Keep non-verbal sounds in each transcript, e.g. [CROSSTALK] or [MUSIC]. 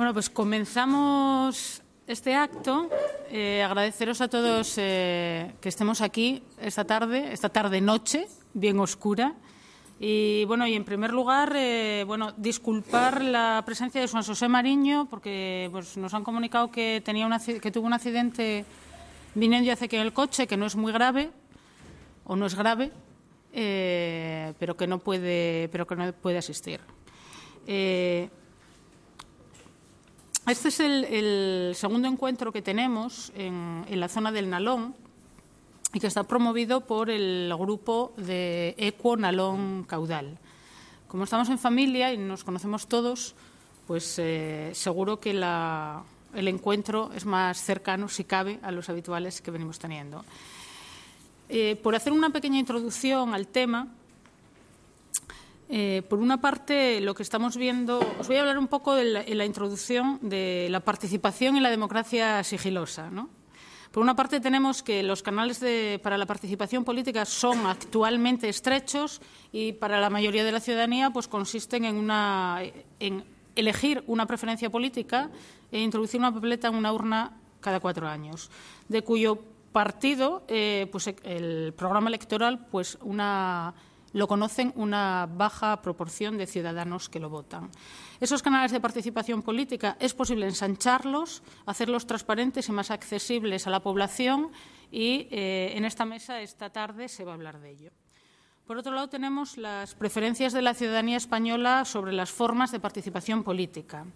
Bueno, pues comenzamos este acto. Eh, agradeceros a todos eh, que estemos aquí esta tarde, esta tarde-noche, bien oscura. Y bueno, y en primer lugar, eh, bueno, disculpar la presencia de Juan José Mariño, porque pues, nos han comunicado que, tenía una, que tuvo un accidente viniendo hace que en el coche, que no es muy grave, o no es grave, pero que no puede, pero que no puede asistir. Este es el, segundo encuentro que tenemos en, la zona del Nalón y que está promovido por el grupo de Ecuo Nalón Caudal. Como estamos en familia y nos conocemos todos, pues eh, seguro que el encuentro es más cercano, si cabe, a los habituales que venimos teniendo. Eh, por hacer una pequeña introducción al tema, eh, por una parte, lo que estamos viendo, os voy a hablar un poco en la, introducción de la participación y la democracia sigilosa. Por una parte, tenemos que los canales para la participación política son actualmente estrechos y para la mayoría de la ciudadanía pues, consisten en, en elegir una preferencia política e introducir una papeleta en una urna cada cuatro años, de cuyo partido, eh, pues, el programa electoral, pues una lo conocen una baja proporción de ciudadanos que lo votan. Esos canales de participación política es posible ensancharlos, hacerlos transparentes y más accesibles a la población y eh, en esta mesa esta tarde se va a hablar de ello. Por otro lado, tenemos las preferencias de la ciudadanía española sobre las formas de participación política.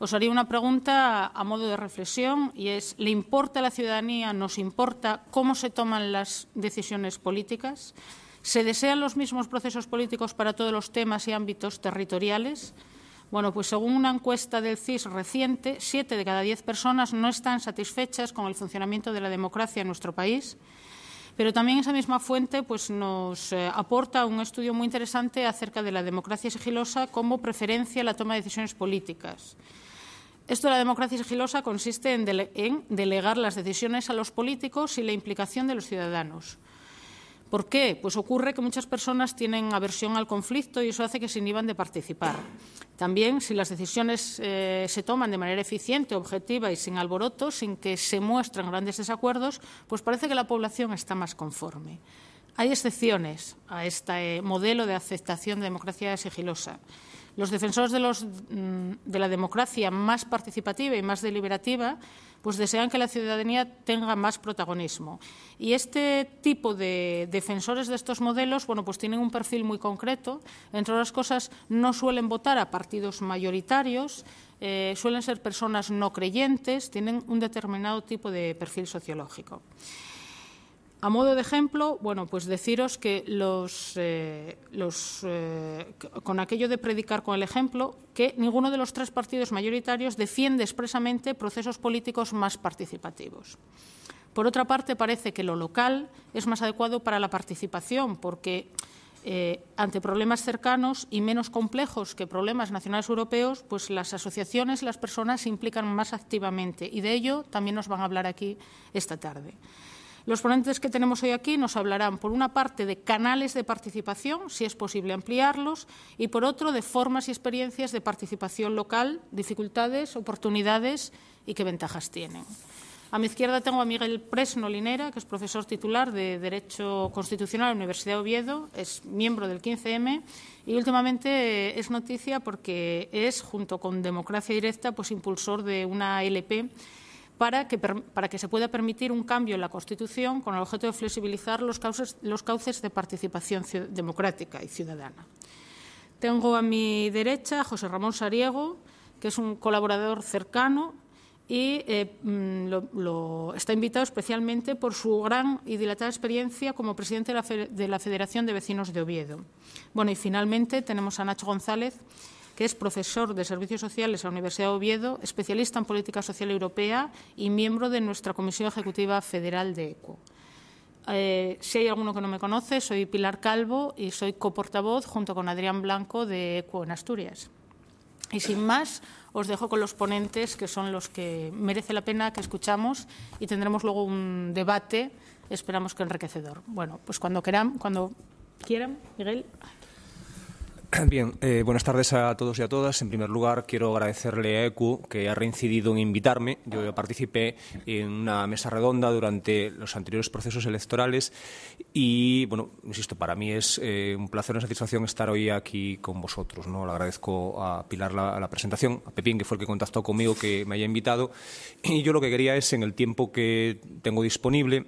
Os haría una pregunta a modo de reflexión y es, ¿le importa a la ciudadanía, nos importa cómo se toman las decisiones políticas? ¿Se desean los mismos procesos políticos para todos los temas y ámbitos territoriales? Bueno, pues según una encuesta del CIS reciente, siete de cada diez personas no están satisfechas con el funcionamiento de la democracia en nuestro país. Pero también esa misma fuente pues, nos eh, aporta un estudio muy interesante acerca de la democracia sigilosa como preferencia a la toma de decisiones políticas. Esto de la democracia sigilosa consiste en delegar las decisiones a los políticos y la implicación de los ciudadanos. ¿Por qué? Pues ocurre que muchas personas tienen aversión al conflicto y eso hace que se inhiban de participar. También, si las decisiones eh, se toman de manera eficiente, objetiva y sin alboroto, sin que se muestren grandes desacuerdos, pues parece que la población está más conforme. Hay excepciones a este modelo de aceptación de democracia sigilosa. Los defensores de, mm, de la democracia más participativa y más deliberativa pues desean que la ciudadanía tenga más protagonismo. Y este tipo de defensores de estos modelos, bueno, pues tienen un perfil muy concreto. Entre otras cosas, no suelen votar a partidos mayoritarios, eh, suelen ser personas no creyentes, tienen un determinado tipo de perfil sociológico. A modo de ejemplo, bueno, pues deciros que los, eh, eh, con aquello de predicar con el ejemplo, que ninguno de los tres partidos mayoritarios defiende expresamente procesos políticos más participativos. Por otra parte, parece que lo local es más adecuado para la participación, porque eh, ante problemas cercanos y menos complejos que problemas nacionales europeos, pues las asociaciones y las personas se implican más activamente y de ello también nos van a hablar aquí esta tarde. Los ponentes que tenemos hoy aquí nos hablarán, por una parte, de canales de participación, si es posible ampliarlos, y por otro, de formas y experiencias de participación local, dificultades, oportunidades y qué ventajas tienen. A mi izquierda tengo a Miguel Presno Linera, que es profesor titular de Derecho Constitucional en la Universidad de Oviedo, es miembro del 15M y últimamente es noticia porque es, junto con Democracia Directa, pues impulsor de una LP para que, para que se pueda permitir un cambio en la Constitución con el objeto de flexibilizar los, cauces, los cauces de participación democrática y ciudadana. Tengo a mi derecha a José Ramón Sariego, que es un colaborador cercano y eh, mm, lo, está invitado especialmente por su gran y dilatada experiencia como presidente de la, de la Federación de Vecinos de Oviedo. Bueno, y finalmente tenemos a Nacho González, que es profesor de Servicios Sociales en la Universidad de Oviedo, especialista en política social europea y miembro de nuestra Comisión Ejecutiva Federal de ECO. Eh, si hay alguno que no me conoce, soy Pilar Calvo y soy coportavoz junto con Adrián Blanco de ECO en Asturias. Y sin más, os dejo con los ponentes, que son los que merece la pena que escuchamos y tendremos luego un debate, esperamos que enriquecedor. Bueno, pues cuando quieran, cuando quieran, Miguel. [CLEARS THROAT] Bien, eh, buenas tardes a todos y a todas. En primer lugar, quiero agradecerle a ECU que ha reincidido en invitarme. Yo participé en una mesa redonda durante los anteriores procesos electorales y, bueno, insisto, para mí es eh, un placer, una satisfacción estar hoy aquí con vosotros. ¿no? Le agradezco a Pilar la, la presentación, a Pepín, que fue el que contactó conmigo, que me haya invitado. Y yo lo que quería es, en el tiempo que tengo disponible,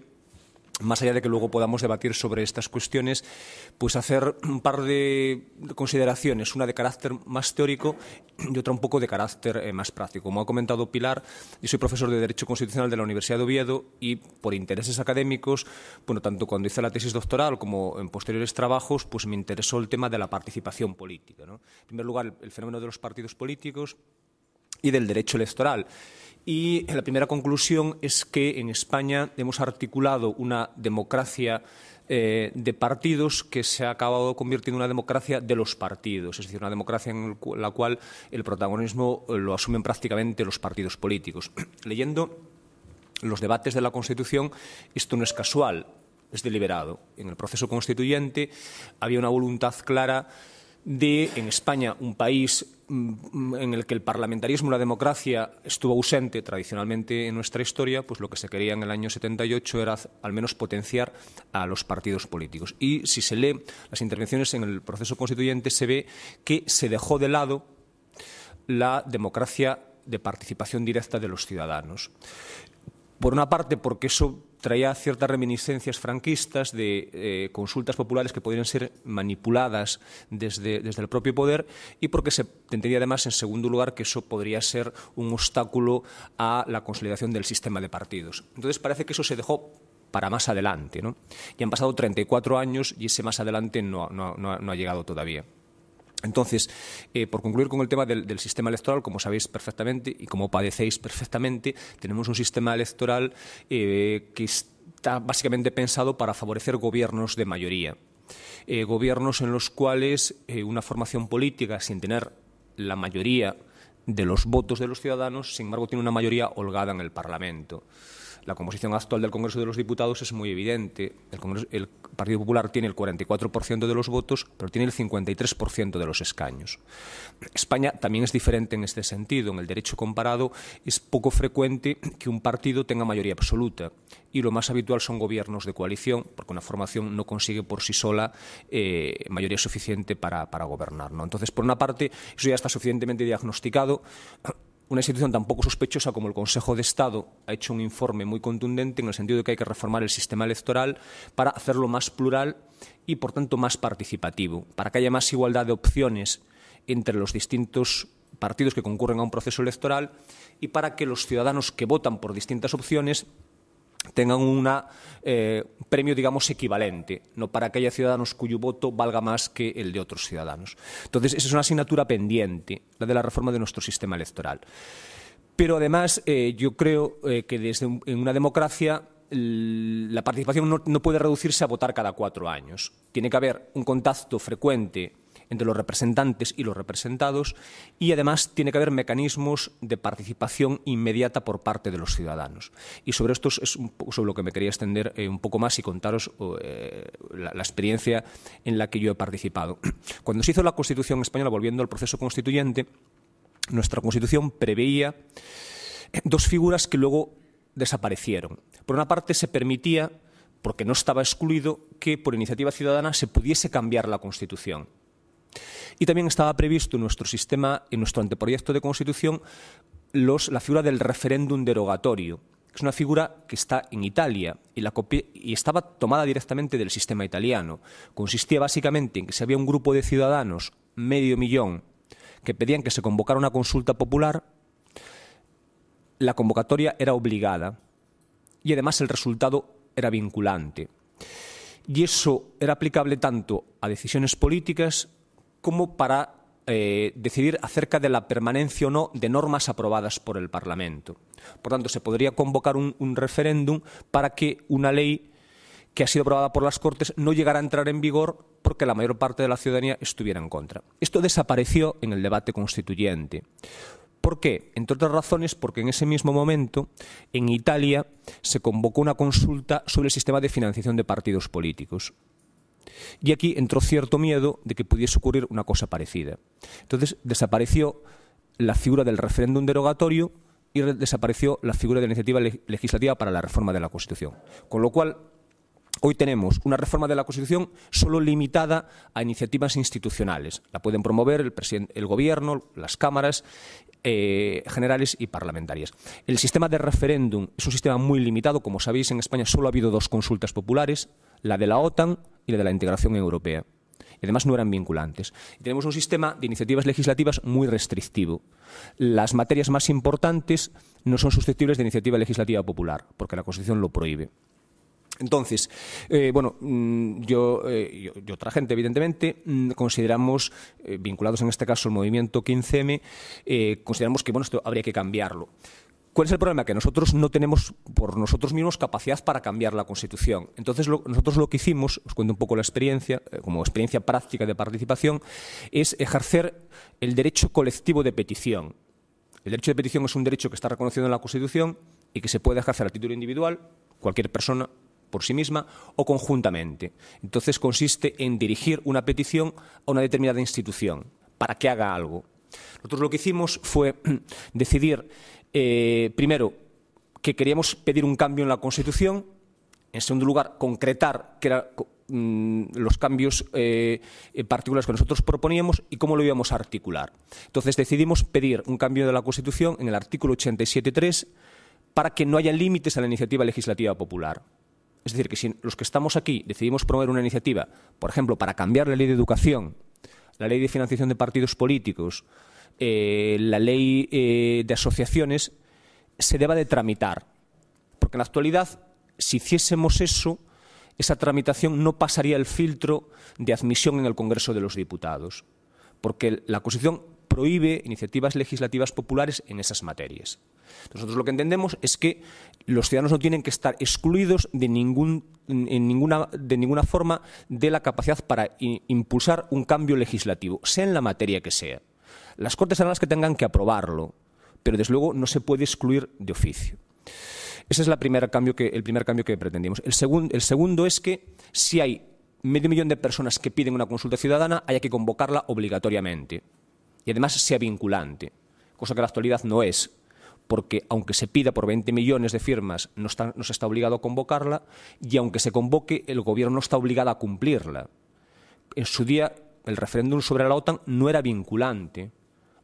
más allá de que luego podamos debatir sobre estas cuestiones, pues hacer un par de consideraciones, una de carácter más teórico y otra un poco de carácter eh, más práctico. Como ha comentado Pilar, yo soy profesor de Derecho Constitucional de la Universidad de Oviedo y por intereses académicos, bueno, tanto cuando hice la tesis doctoral como en posteriores trabajos, pues me interesó el tema de la participación política. En primer lugar, el fenómeno de los partidos políticos y del derecho electoral. Y la primera conclusión es que en España hemos articulado una democracia eh, de partidos que se ha acabado convirtiendo en una democracia de los partidos, es decir, una democracia en la cual el protagonismo eh, lo asumen prácticamente los partidos políticos. [CLEARS THROAT] Leyendo los debates de la Constitución, esto no es casual, es deliberado. En el proceso constituyente había una voluntad clara de, en España, un país en el que el parlamentarismo, la democracia, estuvo ausente tradicionalmente en nuestra historia, pues lo que se quería en el año 78 era al menos potenciar a los partidos políticos. Y si se lee las intervenciones en el proceso constituyente, se ve que se dejó de lado la democracia de participación directa de los ciudadanos. Por una parte, porque eso traía ciertas reminiscencias franquistas de eh, consultas populares que podrían ser manipuladas desde, desde, el propio poder y porque se entendería además, en segundo lugar, que eso podría ser un obstáculo a la consolidación del sistema de partidos. Entonces parece que eso se dejó para más adelante. ¿no? Y han pasado 34 años y ese más adelante no, no, no ha llegado todavía. Entonces, eh, por concluir con el tema del, sistema electoral, como sabéis perfectamente y como padecéis perfectamente, tenemos un sistema electoral eh, que está básicamente pensado para favorecer gobiernos de mayoría. Eh, gobiernos en los cuales eh, una formación política, sin tener la mayoría de los votos de los ciudadanos, sin embargo, tiene una mayoría holgada en el Parlamento. La composición actual del Congreso de los Diputados es muy evidente. El, Partido Popular tiene el 44% de los votos, pero tiene el 53% de los escaños. España también es diferente en este sentido. En el derecho comparado es poco frecuente que un partido tenga mayoría absoluta y lo más habitual son gobiernos de coalición, porque una formación no consigue por sí sola eh, mayoría suficiente para, para gobernar. ¿no? Entonces, por una parte, eso ya está suficientemente diagnosticado una institución tan poco sospechosa como el Consejo de Estado ha hecho un informe muy contundente en el sentido de que hay que reformar el sistema electoral para hacerlo más plural y, por tanto, más participativo, para que haya más igualdad de opciones entre los distintos partidos que concurren a un proceso electoral y para que los ciudadanos que votan por distintas opciones tengan un eh, premio, digamos, equivalente, no para que haya ciudadanos cuyo voto valga más que el de otros ciudadanos. Entonces, esa es una asignatura pendiente, la de la reforma de nuestro sistema electoral. Pero además, eh, yo creo eh, que desde en una democracia la participación no puede reducirse a votar cada cuatro años. Tiene que haber un contacto frecuente entre los representantes y los representados y además tiene que haber mecanismos de participación inmediata por parte de los ciudadanos. Y sobre esto es sobre lo que me quería extender eh, un poco más y contaros eh, la, la experiencia en la que yo he participado. [CLEARS THROAT] Cuando se hizo la Constitución española, volviendo al proceso constituyente, nuestra Constitución preveía dos figuras que luego desaparecieron. Por una parte, se permitía, porque no estaba excluido, que por iniciativa ciudadana se pudiese cambiar la Constitución. Y también estaba previsto en nuestro sistema, en nuestro anteproyecto de Constitución, los, la figura del referéndum derogatorio, es una figura que está en Italia y, la y estaba tomada directamente del sistema italiano. Consistía básicamente en que si había un grupo de ciudadanos, medio millón, que pedían que se convocara una consulta popular, la convocatoria era obligada y además el resultado era vinculante. Y eso era aplicable tanto a decisiones políticas como para eh, decidir acerca de la permanencia o no de normas aprobadas por el Parlamento. Por tanto, se podría convocar un, un referéndum para que una ley que ha sido aprobada por las Cortes no llegara a entrar en vigor porque la mayor parte de la ciudadanía estuviera en contra. Esto desapareció en el debate constituyente. ¿Por qué? Entre otras razones, porque en ese mismo momento en Italia se convocó una consulta sobre el sistema de financiación de partidos políticos. Y aquí entró cierto miedo de que pudiese ocurrir una cosa parecida. Entonces desapareció la figura del referéndum derogatorio y desapareció la figura de la iniciativa legislativa para la reforma de la Constitución. Con lo cual, Hoy tenemos una reforma de la Constitución solo limitada a iniciativas institucionales. La pueden promover el, el Gobierno, las cámaras eh, generales y parlamentarias. El sistema de referéndum es un sistema muy limitado. Como sabéis, en España solo ha habido dos consultas populares, la de la OTAN y la de la integración europea. Y además no eran vinculantes. Y tenemos un sistema de iniciativas legislativas muy restrictivo. Las materias más importantes no son susceptibles de iniciativa legislativa popular, porque la Constitución lo prohíbe. Entonces, eh, bueno, mm, yo, eh, y otra gente, evidentemente, mm, consideramos, eh, vinculados en este caso al movimiento 15M, consideramos que bueno, esto habría que cambiarlo. ¿Cuál es el problema? Que nosotros no tenemos por nosotros mismos capacidad para cambiar la Constitución. Entonces, nosotros lo que hicimos, os cuento un poco la experiencia, como experiencia práctica de participación, es ejercer el derecho colectivo de petición. El derecho de petición es un derecho que está reconocido en la Constitución y que se puede ejercer a título individual, cualquier persona por sí misma o conjuntamente. Entonces consiste en dirigir una petición a una determinada institución para que haga algo. Nosotros lo que hicimos fue [CLEARS THROAT] decidir, eh, primero, que queríamos pedir un cambio en la Constitución, en segundo lugar, concretar qué eran mm, los cambios eh, particulares que nosotros proponíamos y cómo lo íbamos a articular. Entonces decidimos pedir un cambio de la Constitución en el artículo 87.3 para que no haya límites a la iniciativa legislativa popular. Es decir, que si los que estamos aquí decidimos promover una iniciativa, por ejemplo, para cambiar la ley de educación, la ley de financiación de partidos políticos, eh, la ley eh, de asociaciones, se deba de tramitar. Porque en la actualidad, si hiciésemos eso, esa tramitación no pasaría el filtro de admisión en el Congreso de los Diputados. Porque la Constitución prohíbe iniciativas legislativas populares en esas materias. Nosotros lo que entendemos es que los ciudadanos no tienen que estar excluidos de, ninguna, de ninguna forma de la capacidad para impulsar un cambio legislativo, sea en la materia que sea. Las Cortes serán las que tengan que aprobarlo, pero desde luego no se puede excluir de oficio. Ese es la primera el primer cambio que pretendimos. El, el segundo es que si hay medio millón de personas que piden una consulta ciudadana, haya que convocarla obligatoriamente y además sea vinculante, cosa que en la actualidad no es porque aunque se pida por 20 millones de firmas, no, está, se está obligado a convocarla, y aunque se convoque, el Gobierno no está obligado a cumplirla. En su día, el referéndum sobre la OTAN no era vinculante.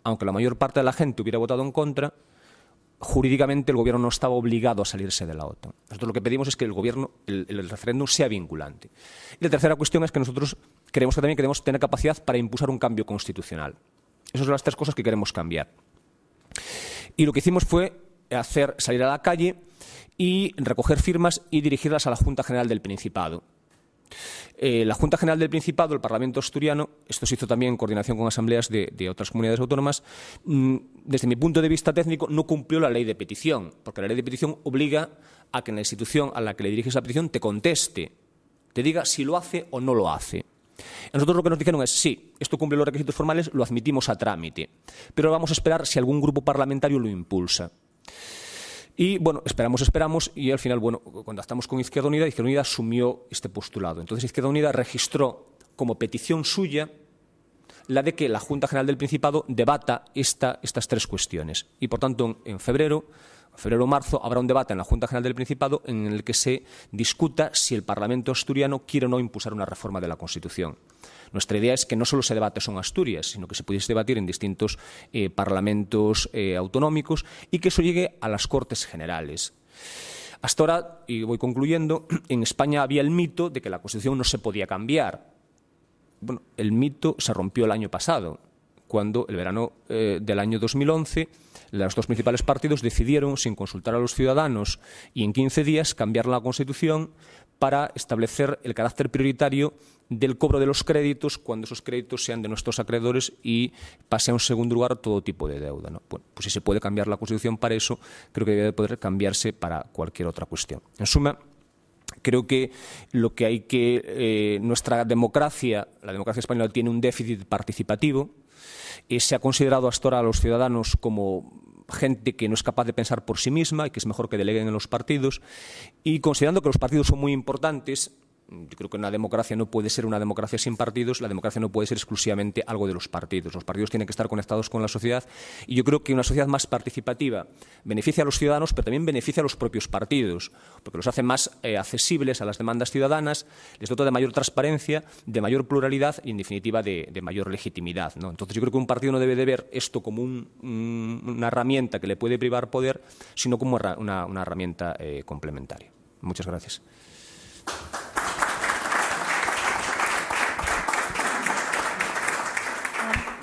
Aunque la mayor parte de la gente hubiera votado en contra, jurídicamente el Gobierno no estaba obligado a salirse de la OTAN. Nosotros lo que pedimos es que el, gobierno, el, el referéndum sea vinculante. Y la tercera cuestión es que nosotros creemos que también queremos tener capacidad para impulsar un cambio constitucional. Esas son las tres cosas que queremos cambiar. Y lo que hicimos fue hacer salir a la calle y recoger firmas y dirigirlas a la Junta General del Principado. Eh, la Junta General del Principado, el Parlamento asturiano, esto se hizo también en coordinación con asambleas de, otras comunidades autónomas, mm, desde mi punto de vista técnico no cumplió la ley de petición, porque la ley de petición obliga a que la institución a la que le diriges la petición te conteste, te diga si lo hace o no lo hace. Nosotros lo que nos dijeron es, sí, esto cumple los requisitos formales, lo admitimos a trámite, pero vamos a esperar si algún grupo parlamentario lo impulsa. Y bueno, esperamos, esperamos, y al final, bueno, contactamos con Izquierda Unida, Izquierda Unida asumió este postulado. Entonces Izquierda Unida registró como petición suya la de que la Junta General del Principado debata esta, estas tres cuestiones. Y por tanto, en febrero febrero o marzo habrá un debate en la Junta General del Principado en el que se discuta si el Parlamento asturiano quiere o no impulsar una reforma de la Constitución. Nuestra idea es que no solo se debate en Asturias, sino que se pudiese debatir en distintos eh, parlamentos eh, autonómicos y que eso llegue a las Cortes Generales. Hasta ahora, y voy concluyendo, [CLEARS THROAT] en España había el mito de que la Constitución no se podía cambiar. Bueno, el mito se rompió el año pasado, cuando el verano eh, del año 2011 los dos principales partidos decidieron, sin consultar a los ciudadanos y en 15 días, cambiar la Constitución para establecer el carácter prioritario del cobro de los créditos cuando esos créditos sean de nuestros acreedores y pase a un segundo lugar todo tipo de deuda. pues si se puede cambiar la Constitución para eso, creo que debe poder cambiarse para cualquier otra cuestión. En suma, creo que lo que hay que eh, nuestra democracia, la democracia española tiene un déficit participativo. Y se ha considerado hasta ahora a los ciudadanos como gente que no es capaz de pensar por sí misma y que es mejor que deleguen en los partidos. Y considerando que los partidos son muy importantes, Yo creo que una democracia no puede ser una democracia sin partidos, la democracia no puede ser exclusivamente algo de los partidos. Los partidos tienen que estar conectados con la sociedad y yo creo que una sociedad más participativa beneficia a los ciudadanos, pero también beneficia a los propios partidos, porque los hace más eh, accesibles a las demandas ciudadanas, les dota de mayor transparencia, de mayor pluralidad y, en definitiva, de, mayor legitimidad. Entonces, yo creo que un partido no debe de ver esto como una herramienta que le puede privar poder, sino como una, herramienta eh, complementaria. Muchas gracias.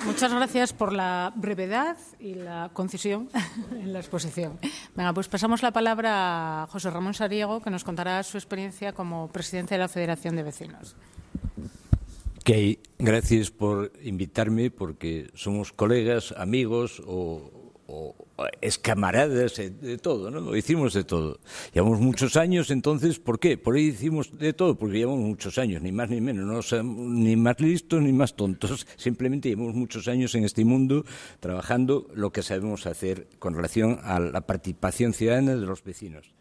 Muchas gracias por la brevedad y la concisión [LAUGHS] en la exposición. Venga, pues pasamos la palabra a José Ramón Sariego, que nos contará su experiencia como presidente de la Federación de Vecinos. Ok, gracias por invitarme, porque somos colegas, amigos o, o es camaradas, eh, de todo, ¿no? Hicimos de todo. Llevamos muchos años, entonces, ¿por qué? Por ahí hicimos de todo, porque llevamos muchos años, ni más ni menos, no ni más listos ni más tontos, [LAUGHS] simplemente llevamos muchos años en este mundo trabajando lo que sabemos hacer con relación a la participación ciudadana de los vecinos.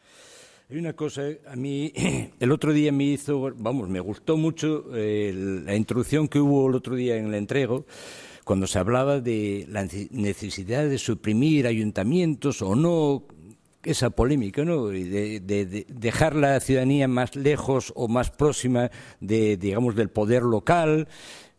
Hay una cosa, a mí, [CLEARS THROAT] el otro día me hizo, vamos, me gustó mucho eh, la introducción que hubo el otro día en el entrego, cuando se hablaba de la necesidad de suprimir ayuntamientos o no, esa polémica, ¿no? De, de, dejar la ciudadanía más lejos o más próxima de, digamos, del poder local.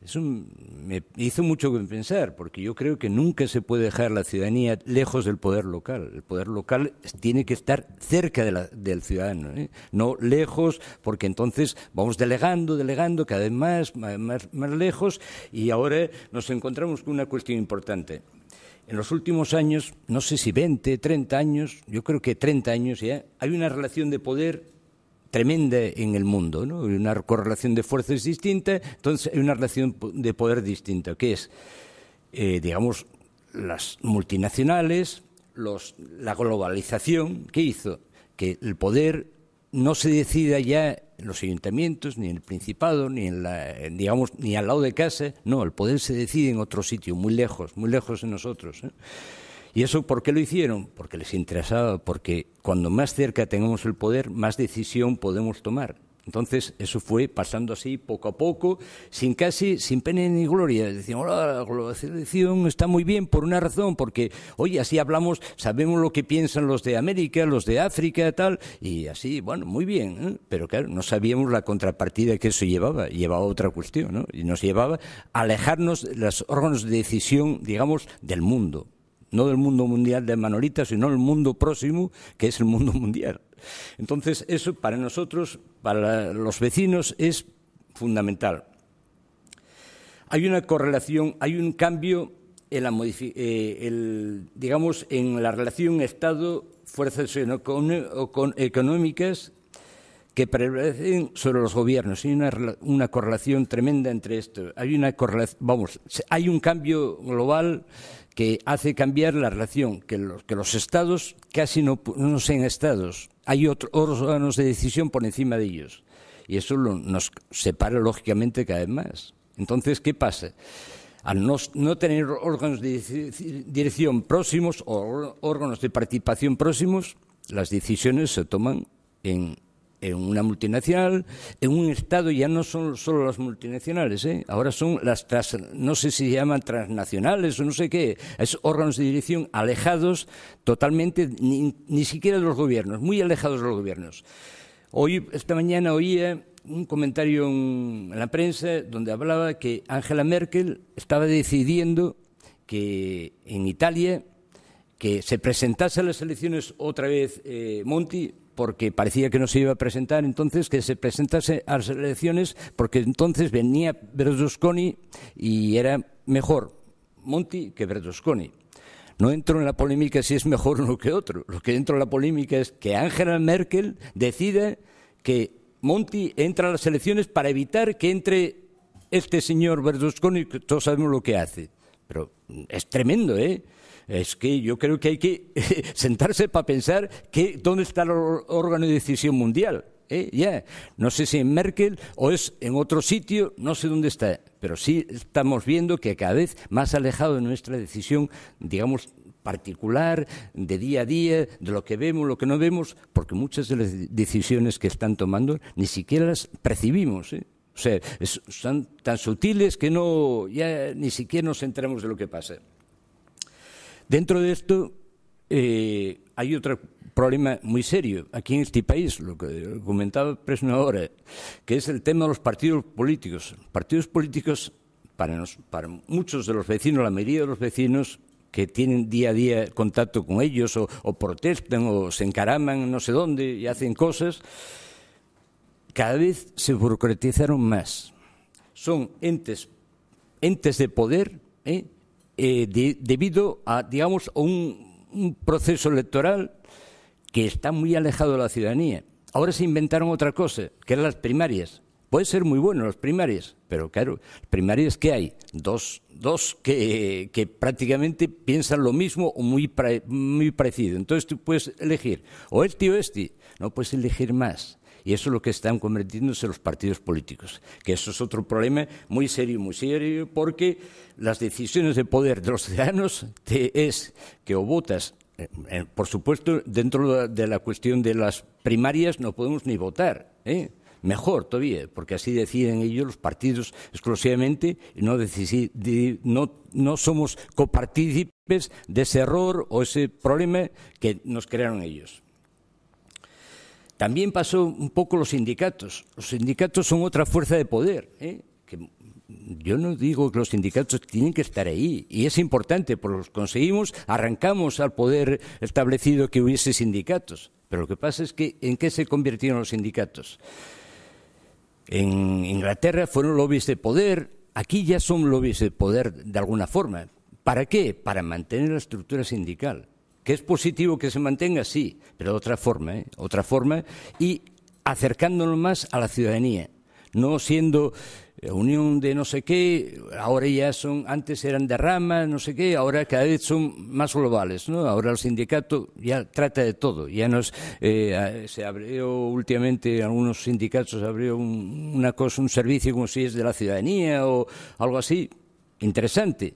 Eso me hizo mucho que pensar, porque yo creo que nunca se puede dejar la ciudadanía lejos del poder local. El poder local tiene que estar cerca del ciudadano, ¿eh? no lejos, porque entonces vamos delegando, delegando cada vez más, más, más lejos, y ahora nos encontramos con una cuestión importante. En los últimos años, no sé si 20, 30 años, yo creo que 30 años ya, hay una relación de poder tremenda en el mundo, ¿no? una correlación de fuerzas distinta, entonces hay una relación de poder distinta, que es, eh, digamos, las multinacionales, los, la globalización, ¿qué hizo? Que el poder no se decida ya en los ayuntamientos, ni en el Principado, ni en la, digamos, ni al lado de casa, no, el poder se decide en otro sitio, muy lejos, muy lejos de nosotros. ¿eh? ¿Y eso por qué lo hicieron? Porque les interesaba, porque cuando más cerca tengamos el poder, más decisión podemos tomar. Entonces, eso fue pasando así poco a poco, sin casi, sin pena ni gloria. Decíamos, la globalización está muy bien por una razón, porque, oye, así hablamos, sabemos lo que piensan los de América, los de África, tal, y así, bueno, muy bien. ¿eh? Pero claro, no sabíamos la contrapartida que eso llevaba, llevaba otra cuestión, ¿no? Y nos llevaba a alejarnos de los órganos de decisión, digamos, del mundo no del mundo mundial de Manolita, sino del mundo próximo, que es el mundo mundial. Entonces, eso para nosotros, para los vecinos, es fundamental. Hay una correlación, hay un cambio en la, eh, digamos, en la relación Estado-fuerzas económicas que prevalecen sobre los gobiernos. Hay una, una correlación tremenda entre esto. Hay una vamos, hay un cambio global que hace cambiar la relación, que los, que los estados casi no, no sean estados, hay otros órganos de decisión por encima de ellos. Y eso nos separa lógicamente cada vez más. Entonces, ¿qué pasa? Al no, no tener órganos de dirección próximos o órganos de participación próximos, las decisiones se toman en en una multinacional, en un Estado ya no son solo las multinacionales, ¿eh? ahora son las, tras, no sé si se llaman transnacionales o no sé qué, es órganos de dirección alejados totalmente, ni, ni siquiera de los gobiernos, muy alejados de los gobiernos. Hoy, esta mañana oía un comentario en la prensa donde hablaba que Angela Merkel estaba decidiendo que en Italia que se presentase a las elecciones otra vez eh, Monti porque parecía que no se iba a presentar, entonces que se presentase a las elecciones, porque entonces venía Berlusconi y era mejor Monti que Berlusconi. No entro en la polémica si es mejor uno que otro. Lo que entro en la polémica es que Angela Merkel decide que Monti entra a las elecciones para evitar que entre este señor Berlusconi, que todos sabemos lo que hace. Pero es tremendo, ¿eh? Es que yo creo que hay que [LAUGHS] sentarse para pensar que dónde está el órgano de decisión mundial. ¿eh? Ya, no sé si en Merkel o es en otro sitio, no sé dónde está, pero sí estamos viendo que cada vez más alejado de nuestra decisión, digamos, particular, de día a día, de lo que vemos, lo que no vemos, porque muchas de las decisiones que están tomando ni siquiera las percibimos. ¿eh? O sea, son tan sutiles que no, ya ni siquiera nos enteramos de lo que pasa. Dentro de esto eh, hay otro problema muy serio aquí en este país, lo que comentaba Presno ahora, que es el tema de los partidos políticos. Partidos políticos, para, muchos de los vecinos, la mayoría de los vecinos, que tienen día a día contacto con ellos o, o protestan o se encaraman no sé dónde y hacen cosas, cada vez se burocratizaron más. Son entes, entes de poder ¿eh? Eh, de, debido a, digamos, a un, proceso electoral que está muy alejado de la ciudadanía. Ahora se inventaron otra cosa, que eran las primarias. Puede ser muy bueno las primarias, pero claro, primarias que hay dos, dos que, que, prácticamente piensan lo mismo o muy, muy parecido. Entonces tú puedes elegir o este o este, no puedes elegir más. Y eso es lo que están convirtiéndose los partidos políticos, que eso es otro problema muy serio, muy serio, porque las decisiones de poder de los ciudadanos te es que o votas eh, eh, por supuesto, dentro de la cuestión de las primarias no podemos ni votar. ¿eh? Mejor todavía, porque así deciden ellos los partidos exclusivamente y no, no, no somos copartícipes de ese error o ese problema que nos crearon ellos. También pasó un poco los sindicatos. Los sindicatos son otra fuerza de poder, ¿eh? yo no digo que los sindicatos tienen que estar ahí, y es importante, porque los conseguimos, arrancamos al poder establecido que hubiese sindicatos. Pero lo que pasa es que, ¿en qué se convirtieron los sindicatos? En Inglaterra fueron lobbies de poder, aquí ya son lobbies de poder de alguna forma. ¿Para qué? Para mantener la estructura sindical. ¿Que es positivo que se mantenga? Sí, pero de otra forma, ¿eh? otra forma, y acercándonos más a la ciudadanía, no siendo unión de no sé qué, ahora ya son, antes eran de rama, no sé qué, ahora cada vez son más globales, ¿no? Ahora el sindicato ya trata de todo, ya nos, eh, se abrió últimamente, algunos sindicatos abrió un, una cosa, un servicio como si es de la ciudadanía o algo así, interesante,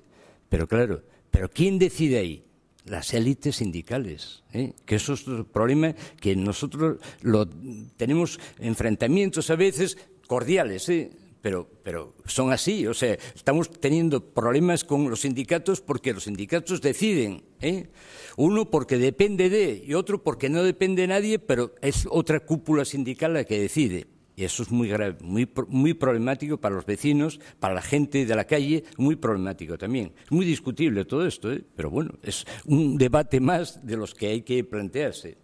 pero claro, pero ¿quién decide ahí? Las élites sindicales, ¿eh? que eso es el problema que nosotros lo, tenemos enfrentamientos a veces cordiales, ¿eh? pero, pero son así. O sea, estamos teniendo problemas con los sindicatos porque los sindicatos deciden. ¿eh? Uno porque depende de y otro porque no depende de nadie, pero es otra cúpula sindical la que decide. Y eso es muy grave, muy, muy problemático para los vecinos, para la gente de la calle, muy problemático también. Es muy discutible todo esto, ¿eh? pero bueno, es un debate más de los que hay que plantearse.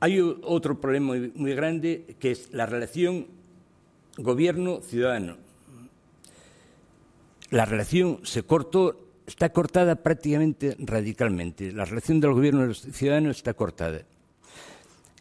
Hay otro problema muy, muy grande que es la relación gobierno ciudadano. La relación se cortó, está cortada prácticamente radicalmente. La relación del gobierno ciudadano está cortada.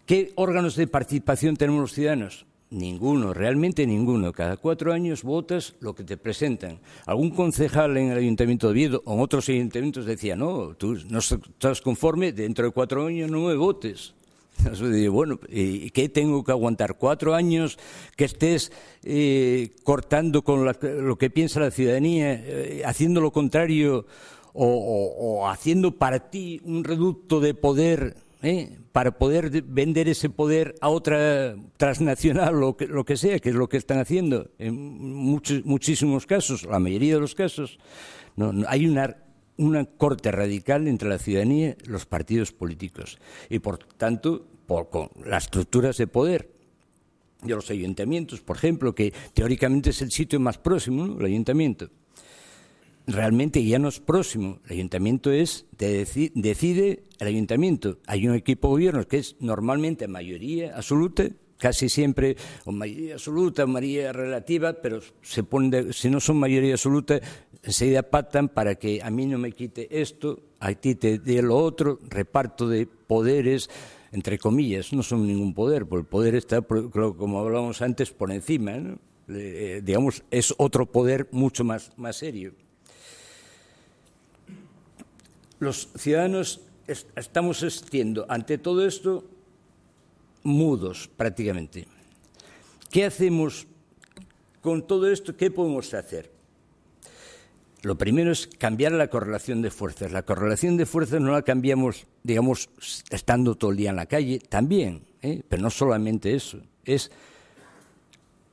¿Qué órganos de participación tenemos los ciudadanos? Ninguno, realmente ninguno. Cada cuatro años votas lo que te presentan. Algún concejal en el Ayuntamiento de Oviedo o en otros ayuntamientos decía, no, tú no estás conforme, dentro de cuatro años no me votes. [LAUGHS] Bueno, ¿y qué tengo que aguantar? ¿Cuatro años que estés eh, cortando con la, lo que piensa la ciudadanía, eh, haciendo lo contrario o, haciendo para ti un reducto de poder eh, para poder vender ese poder a otra transnacional lo que, lo que sea, que es lo que están haciendo en muchísimos casos, la mayoría de los casos? Hay una un corte radical entre la ciudadanía y los partidos políticos y, por tanto, por, con las estructuras de poder de los ayuntamientos, por ejemplo, que teóricamente es el sitio más próximo, ¿no? el ayuntamiento. Realmente ya no es próximo, el ayuntamiento es, deci decide el ayuntamiento. Hay un equipo de gobierno que es normalmente mayoría absoluta, casi siempre o mayoría absoluta o mayoría relativa, pero se pone de, si no son mayoría absoluta, enseguida pactan para que a mí no me quite esto, a ti te dé lo otro, reparto de poderes, entre comillas, no son ningún poder, porque el poder está, como hablábamos antes, por encima, ¿no? eh, digamos, es otro poder mucho más, más serio. Los ciudadanos est estamos existiendo ante todo esto mudos prácticamente. ¿Qué hacemos con todo esto? ¿Qué podemos hacer? lo primero es cambiar la correlación de fuerzas. La correlación de fuerzas no la cambiamos, digamos, estando todo el día en la calle, también, ¿eh? pero no solamente eso, es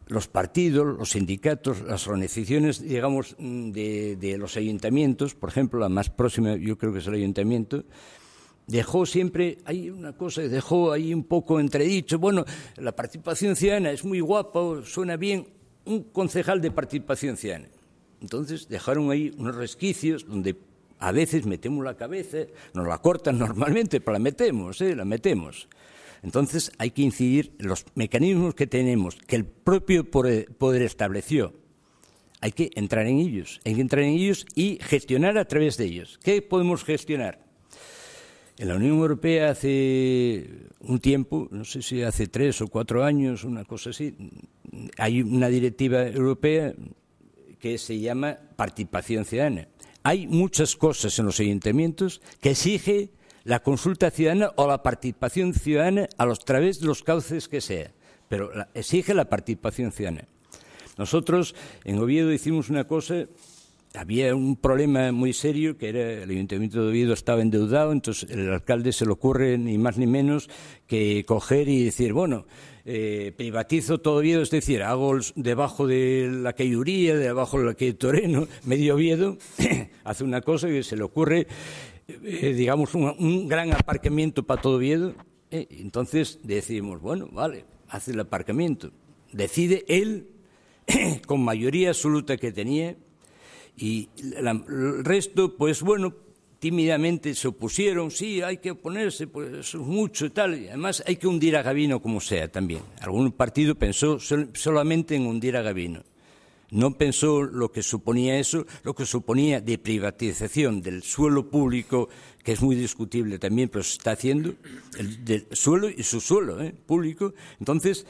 los partidos, los sindicatos, las organizaciones, digamos, de, los ayuntamientos, por ejemplo, la más próxima yo creo que es el ayuntamiento, dejó siempre, hay una cosa, dejó ahí un poco entredicho, bueno, la participación ciudadana es muy guapa, suena bien, un concejal de participación ciudadana. Entonces dejaron ahí unos resquicios donde a veces metemos la cabeza, nos la cortan [LAUGHS] normalmente, pero la metemos, ¿eh? la metemos. Entonces hay que incidir en los mecanismos que tenemos, que el propio poder estableció. Hay que entrar en ellos, hay que entrar en ellos y gestionar a través de ellos. ¿Qué podemos gestionar? En la Unión Europea hace un tiempo, no sé si hace tres o cuatro años, una cosa así, hay una directiva europea que se llama participación ciudadana. Hay muchas cosas en los ayuntamientos que exige la consulta ciudadana o la participación ciudadana a los través de los cauces que sea, pero exige la participación ciudadana. Nosotros en Oviedo hicimos una cosa había un problema muy serio que era el Ayuntamiento de Oviedo estaba endeudado, entonces el alcalde se le ocurre ni más ni menos que coger y decir, bueno, eh, privatizo todo Oviedo, es decir, hago debajo de la calle Uría, debajo de la calle Toreno, medio Oviedo, [COUGHS] hace una cosa que se le ocurre, eh, digamos, un, gran aparcamiento para todo Oviedo. Eh, entonces decimos, bueno, vale, hace el aparcamiento. Decide él, [CLEARS THROAT] con mayoría absoluta que tenía, y el resto, pues bueno, tímidamente se opusieron, sí, hay que oponerse, pues eso es mucho y tal, y además hay que hundir a Gavino como sea también. Algún partido pensó solamente en hundir a Gavino. No pensó lo que suponía eso, lo que suponía de privatización del suelo público, que es muy discutible también, pero se está haciendo, el, del suelo y su suelo ¿eh? público. Entonces,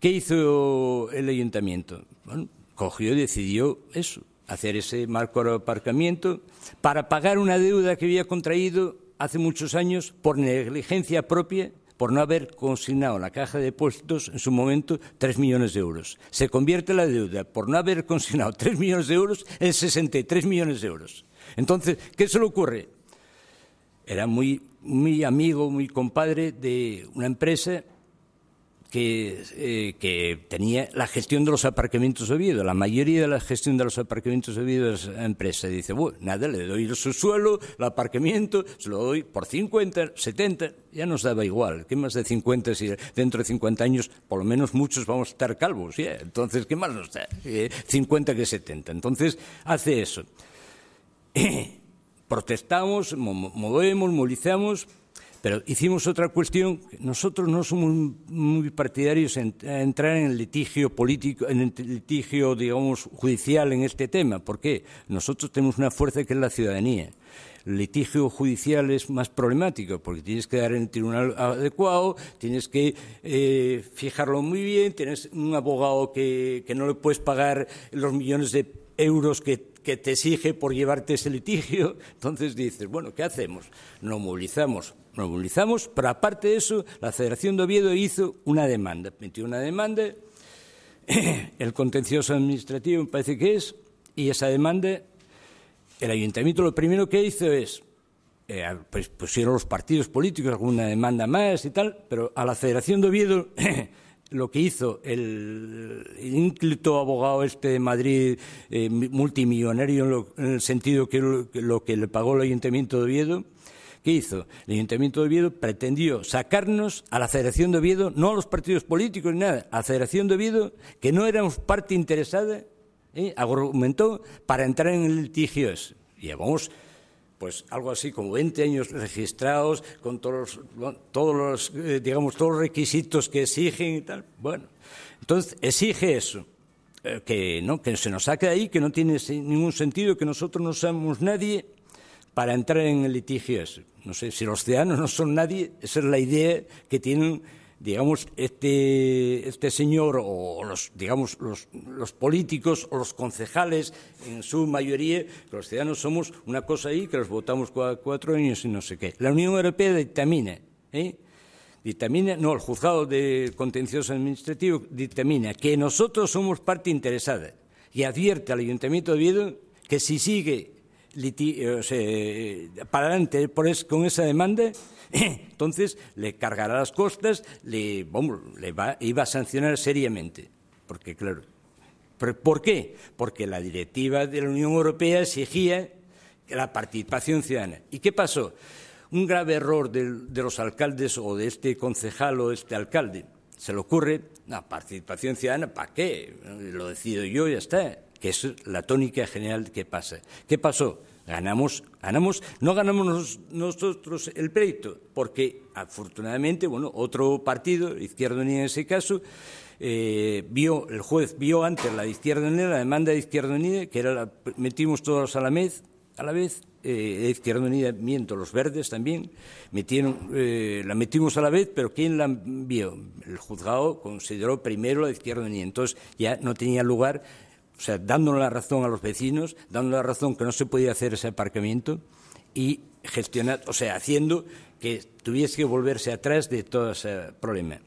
¿qué hizo el ayuntamiento? Bueno, cogió y decidió eso, hacer ese marco de aparcamiento para pagar una deuda que había contraído hace muchos años por negligencia propia, por no haber consignado la caja de depósitos en su momento tres millones de euros. Se convierte la deuda por no haber consignado [LAUGHS] tres millones de euros en 63 millones de euros. Entonces, ¿qué se le ocurre? Era muy, muy amigo, muy compadre de una empresa que, eh, que, tenía la gestión de los aparcamientos de Oviedo. La mayoría de la gestión de los aparcamientos de Oviedo es empresa. Dice, bueno, nada, le doy su suelo, el aparcamiento, se lo doy por 50, 70, ya nos daba igual. ¿Qué más de 50 si dentro de 50 años por lo menos muchos vamos a estar calvos? ¿ya? Entonces, ¿qué más nos da? 50 eh, que 70. Entonces, hace eso. [CLEARS THROAT] Protestamos, movemos, movilizamos pero hicimos otra cuestión. Nosotros no somos muy partidarios en, entrar en el litigio político, en el litigio, digamos, judicial en este tema. ¿Por qué? Nosotros tenemos una fuerza que es la ciudadanía. El litigio judicial es más problemático porque tienes que dar en el tribunal adecuado, tienes que eh, fijarlo muy bien, tienes un abogado que, que no le puedes pagar los millones de euros que que te exige por llevarte ese litigio. [LAUGHS] Entonces dices, bueno, ¿qué hacemos? Nos movilizamos, movilizamos, pero aparte de eso, la Federación de Oviedo hizo una demanda, metió una demanda, [CLEARS THROAT] el contencioso administrativo me parece que es, y esa demanda, el ayuntamiento lo primero que hizo es, eh, pues pusieron los partidos políticos alguna demanda más y tal, pero a la Federación de Oviedo [CLEARS THROAT] lo que hizo el, ínclito abogado este de Madrid, eh, multimillonario en, el sentido que lo, que le pagó el Ayuntamiento de Oviedo, ¿qué hizo? El Ayuntamiento de Oviedo pretendió sacarnos a la Federación de Oviedo, no a los partidos políticos ni nada, a la Federación de Oviedo, que no éramos parte interesada, ¿eh? argumentó, para entrar en el litigio ese. Y vamos pues algo así como 20 años registrados con todos los, todos los eh, digamos todos los requisitos que exigen y tal. Bueno, entonces exige eso. Eh, que no que se nos saque de ahí que no tiene ningún sentido que nosotros no seamos nadie para entrar en el litigio ese. No sé si los ciudadanos no son nadie, esa es la idea que tienen digamos, este, este señor o los, digamos, los, los, políticos o los concejales, en su mayoría, que los ciudadanos somos una cosa ahí, que los votamos cuatro años y no sé qué. La Unión Europea dictamina, ¿eh? dictamina, no, el juzgado de contencioso administrativo dictamina que nosotros somos parte interesada y advierte al Ayuntamiento de Oviedo que si sigue o sea, para adelante por es, con esa demanda, [LAUGHS] entonces le cargará las costas, le, vamos, le va, iba a sancionar seriamente. Porque, claro, ¿por qué? Porque la directiva de la Unión Europea exigía la participación ciudadana. ¿Y qué pasó? Un grave error de, de los alcaldes o de este concejal o este alcalde. Se le ocurre, la participación ciudadana, ¿para qué? Lo decido yo y ya está que es la tónica general que pasa. ¿Qué pasó? Ganamos, ganamos, no ganamos nosotros el pleito, porque afortunadamente, bueno, otro partido, Izquierda Unida en ese caso, eh, vio, el juez vio antes la Izquierda Unida, la demanda de Izquierda Unida, que era la, metimos todos a la vez, a la vez, eh, Izquierda Unida, miento, los verdes también, metieron, eh, la metimos a la vez, pero ¿quién la vio? El juzgado consideró primero la Izquierda Unida, entonces ya no tenía lugar o sea, dándole la razón a los vecinos, dándole la razón que no se podía hacer ese aparcamiento y gestionar, o sea, haciendo que tuviese que volverse atrás de todo ese problema.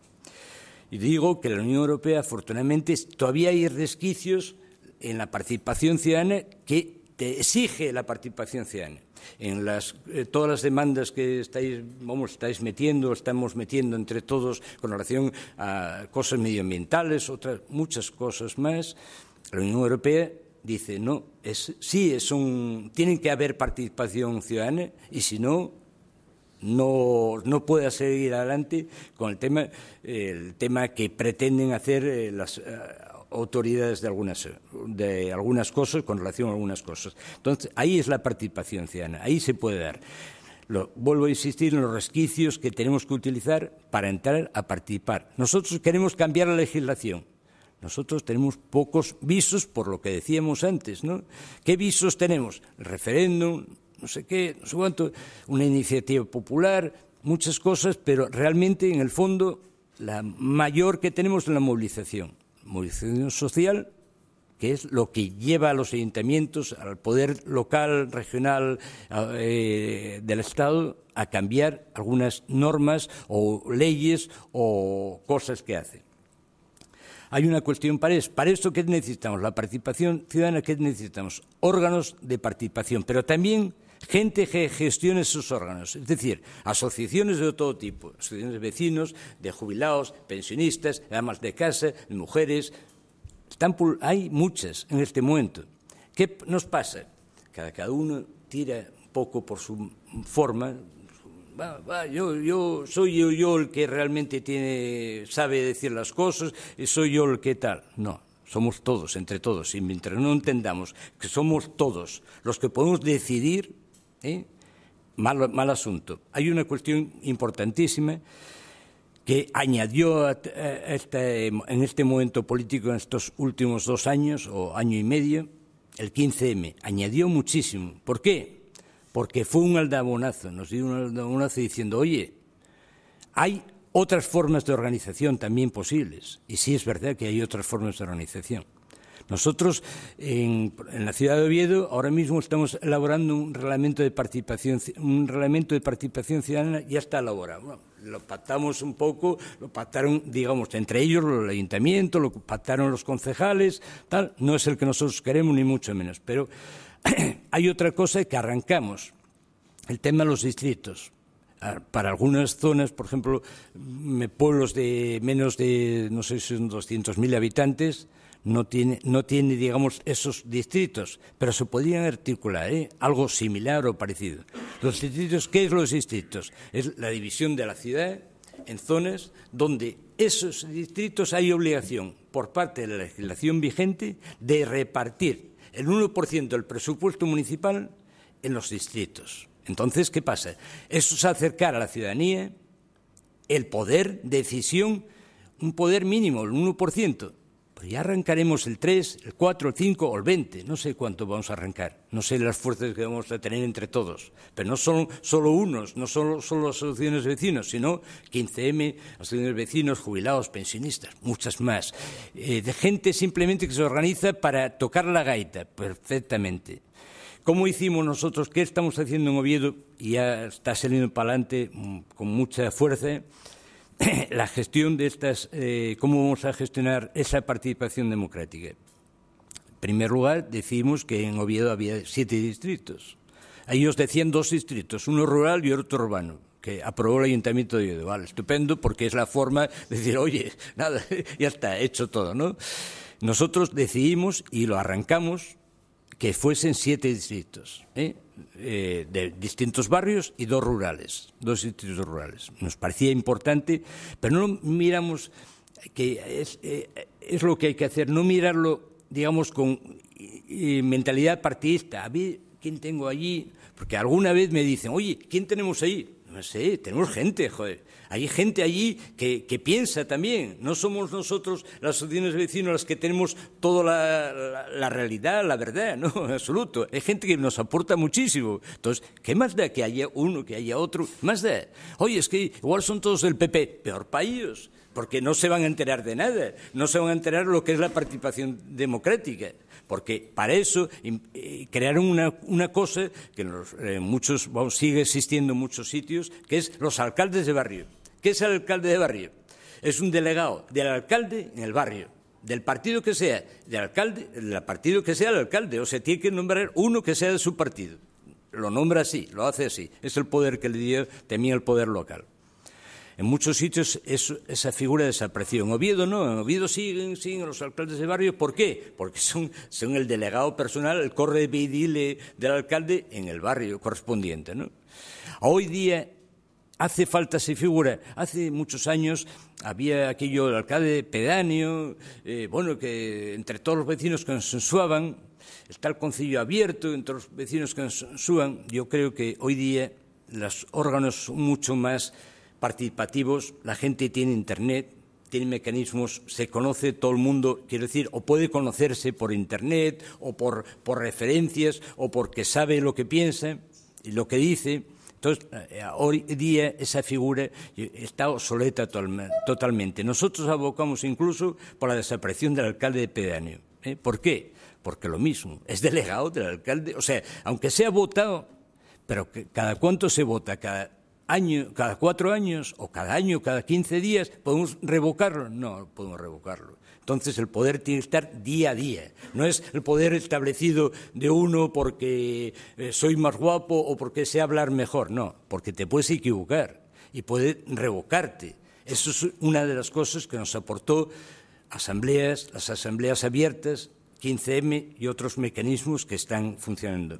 Y digo que la Unión Europea, afortunadamente, todavía hay resquicios en la participación ciudadana que te exige la participación ciudadana. En las, eh, todas las demandas que estáis, vamos, estáis metiendo, estamos metiendo entre todos con relación a cosas medioambientales, otras muchas cosas más, la Unión Europea dice, no, es, sí, es un, tienen que haber participación ciudadana y si no, no, no puede seguir adelante con el tema, el tema que pretenden hacer eh, las eh, autoridades de algunas, de algunas cosas con relación a algunas cosas. Entonces, ahí es la participación ciudadana, ahí se puede dar. Vuelvo a insistir en los resquicios que tenemos que utilizar para entrar a participar. Nosotros queremos cambiar la legislación nosotros tenemos pocos visos por lo que decíamos antes, ¿no? ¿Qué visos tenemos? El referéndum, no sé qué, no sé cuánto, una iniciativa popular, muchas cosas, pero realmente en el fondo la mayor que tenemos es la movilización. Movilización social, que es lo que lleva a los ayuntamientos, al poder local, regional eh, del Estado, a cambiar algunas normas o leyes o cosas que hacen hay una cuestión para eso. Para eso, ¿qué necesitamos? La participación ciudadana, ¿qué necesitamos? Órganos de participación, pero también gente que gestione esos órganos, es decir, asociaciones de todo tipo, asociaciones de vecinos, de jubilados, pensionistas, damas de casa, mujeres. hay muchas en este momento. ¿Qué nos pasa? Cada, cada uno tira un poco por su forma, va, yo, yo soy yo, el que realmente tiene, sabe decir las cosas soy yo el que tal. No, somos todos, entre todos. Y mientras no entendamos que somos todos los que podemos decidir, ¿eh? mal, mal asunto. Hay una cuestión importantísima que añadió a este, en este momento político, en estos últimos dos años o año y medio, el 15M. Añadió muchísimo. ¿Por qué? Porque fue un aldabonazo, nos dio un aldabonazo diciendo, oye, hay otras formas de organización también posibles. Y sí es verdad que hay otras formas de organización. Nosotros en, la ciudad de Oviedo ahora mismo estamos elaborando un reglamento de participación, un reglamento de participación ciudadana ya está elaborado. lo pactamos un poco, lo pactaron, digamos, entre ellos el ayuntamiento, lo pactaron los concejales, tal. No es el que nosotros queremos ni mucho menos, pero [CLEARS THROAT] hay otra cosa que arrancamos, el tema de los distritos. Ah, para algunas zonas, por ejemplo, pueblos de menos de, no sé si son 200.000 habitantes, no tiene, no tiene, digamos, esos distritos, pero se podrían articular ¿eh? algo similar o parecido. Los distritos, ¿qué es los distritos? Es la división de la ciudad en zonas donde esos distritos hay obligación por parte de la legislación vigente de repartir el 1% del presupuesto municipal en los distritos. Entonces, ¿qué pasa? Eso es acercar a la ciudadanía el poder de decisión, un poder mínimo, el 1%. Pero ya arrancaremos el 3, el 4, el 5 o el 20. No sé cuánto vamos a arrancar. No sé las fuerzas que vamos a tener entre todos. Pero no son solo unos, no solo, solo asociaciones de vecinos, sino 15M, asociaciones de vecinos, jubilados, pensionistas, muchas más. Eh, de gente simplemente que se organiza para tocar la gaita perfectamente. ¿Cómo hicimos nosotros? ¿Qué estamos haciendo en Oviedo? Y ya está saliendo para adelante mm, con mucha fuerza [CLEARS THROAT] la gestión de estas, eh, cómo vamos a gestionar esa participación democrática. En primer lugar, decimos que en Oviedo había siete distritos. Ellos decían dos distritos, uno rural y otro urbano que aprobó el Ayuntamiento de Oviedo. Vale, estupendo, porque es la forma de decir, oye, nada, [LAUGHS] ya está, hecho todo, ¿no? Nosotros decidimos y lo arrancamos que fuesen siete distritos, ¿eh? Eh, de distintos barrios y dos rurales, dos distritos rurales. Nos parecía importante, pero no miramos que es, eh, es lo que hay que hacer, no mirarlo, digamos, con mentalidad partidista. A mí, ¿quién tengo allí? Porque alguna vez me dicen, oye, ¿quién tenemos ahí? No sé, tenemos gente, joder. Hay gente allí que, que piensa también. No somos nosotros, las asociaciones de vecinos, las que tenemos toda la, la, la, realidad, la verdad, no, en [LAUGHS] absoluto. Hay gente que nos aporta muchísimo. Entonces, ¿qué más da que haya uno, que haya otro? Más da. Oye, es que igual son todos del PP. Peor para porque no se van a enterar de nada. No se van a enterar de lo que es la participación democrática porque para eso eh, crearon una, cosa que en los, eh, muchos, sigue existiendo en muchos sitios, que es los alcaldes de barrio. ¿Qué es el alcalde de barrio? Es un delegado del alcalde en el barrio, del partido que sea, del alcalde, del partido que sea el alcalde, o sea, tiene que nombrar uno que sea de su partido. Lo nombra así, lo hace así. Es el poder que le dio, temía el poder local. En muchos sitios es, esa figura desapareció. En Oviedo no, en Oviedo siguen, siguen los alcaldes de barrio. ¿Por qué? Porque son, son el delegado personal, el corre vidile del alcalde en el barrio correspondiente. ¿no? Hoy día hace falta esa figura. Hace muchos años había aquello del alcalde pedáneo, eh, bueno, que entre todos los vecinos consensuaban, está el concilio abierto entre los vecinos consensúan. Yo creo que hoy día los órganos son mucho más participativos, la gente tiene Internet, tiene mecanismos, se conoce todo el mundo, quiero decir, o puede conocerse por Internet, o por, por referencias, o porque sabe lo que piensa y lo que dice. Entonces, eh, hoy día esa figura está obsoleta totalmente. Nosotros abocamos incluso por la desaparición del alcalde de pedáneo. ¿eh? ¿Por qué? Porque lo mismo, es delegado del alcalde. O sea, aunque sea votado, pero que cada cuánto se vota, cada año, cada cuatro años o cada año, cada quince días, ¿podemos revocarlo? No, no podemos revocarlo. Entonces el poder tiene que estar día a día. No es el poder establecido de uno porque eh, soy más guapo o porque sé hablar mejor. No, porque te puedes equivocar y puede revocarte. Eso es una de las cosas que nos aportó asambleas, las asambleas abiertas, 15M y otros mecanismos que están funcionando.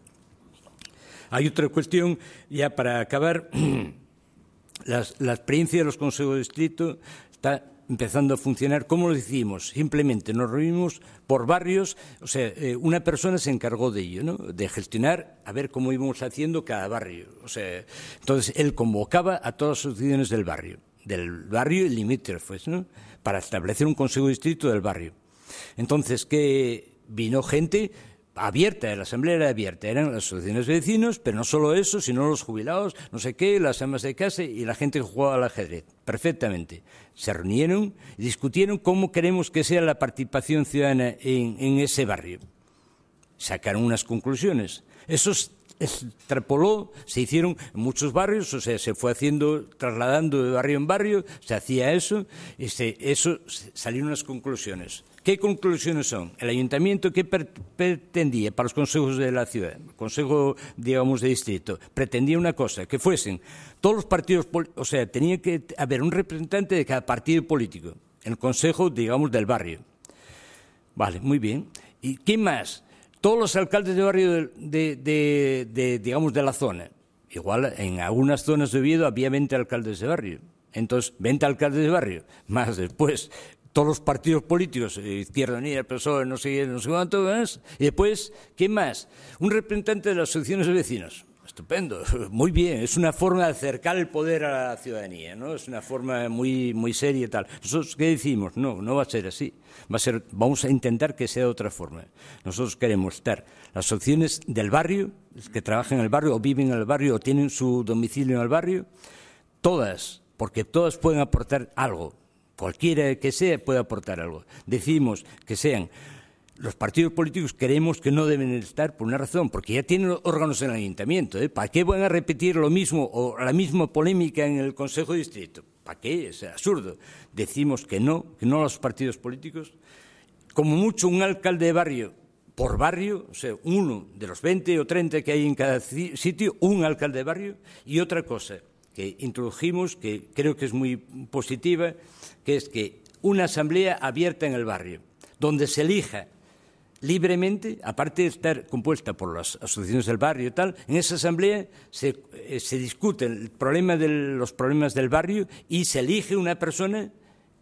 Hay otra cuestión, ya para acabar, [CLEARS THROAT] las, la experiencia de los consejos de distrito está empezando a funcionar. ¿Cómo lo hicimos? Simplemente nos reunimos por barrios, o sea, eh, una persona se encargó de ello, ¿no? de gestionar, a ver cómo íbamos haciendo cada barrio. O sea, entonces, él convocaba a todas las asociaciones del barrio, del barrio y limítrofes, ¿no? para establecer un consejo de distrito del barrio. Entonces, que vino gente abierta, la asamblea era abierta, eran las asociaciones de vecinos, pero no solo eso, sino los jubilados, no sé qué, las amas de casa y la gente que jugaba al ajedrez, perfectamente. Se reunieron y discutieron cómo queremos que sea la participación ciudadana en, ese barrio. Sacaron unas conclusiones. Eso extrapoló, se hicieron en muchos barrios, o sea, se fue haciendo, trasladando de barrio en barrio, se hacía eso, y se, eso salieron unas conclusiones. ¿Qué conclusiones son? El ayuntamiento, ¿qué pretendía para los consejos de la ciudad? Consejo, digamos, de distrito. Pretendía una cosa, que fuesen todos los partidos, o sea, tenía que haber un representante de cada partido político en el consejo, digamos, del barrio. Vale, muy bien. ¿Y qué más? Todos los alcaldes de barrio de digamos, de la zona. Igual, en algunas zonas de Oviedo había 20 alcaldes de barrio. Entonces, 20 alcaldes de barrio, más después todos los partidos políticos, eh, Izquierda Unida, PSOE, no sé, no sé cuánto más, y después, ¿qué más? Un representante de las asociaciones de vecinos. Estupendo, [LAUGHS] muy bien, es una forma de acercar el poder a la ciudadanía, ¿no? Es una forma muy, muy seria y tal. Nosotros, ¿qué decimos? No, no va a ser así. Va a ser, vamos a intentar que sea de otra forma. Nosotros queremos estar las asociaciones del barrio, que trabajan en el barrio, o viven en el barrio, o tienen su domicilio en el barrio, todas, porque todas pueden aportar algo cualquiera que sea puede aportar algo. Decimos que sean los partidos políticos queremos que no deben estar por una razón, porque ya tienen órganos en el ayuntamiento. ¿eh? ¿Para qué van a repetir lo mismo o la misma polémica en el Consejo de Distrito? ¿Para qué? Es absurdo. Decimos que no, que no los partidos políticos. Como mucho un alcalde de barrio por barrio, o sea, uno de los 20 o 30 que hay en cada sitio, un alcalde de barrio, y otra cosa que introdujimos, que creo que es muy positiva, que es que una asamblea abierta en el barrio, donde se elija libremente, aparte de estar compuesta por las asociaciones del barrio y tal, en esa asamblea se, eh, se de los problemas del barrio y se elige una persona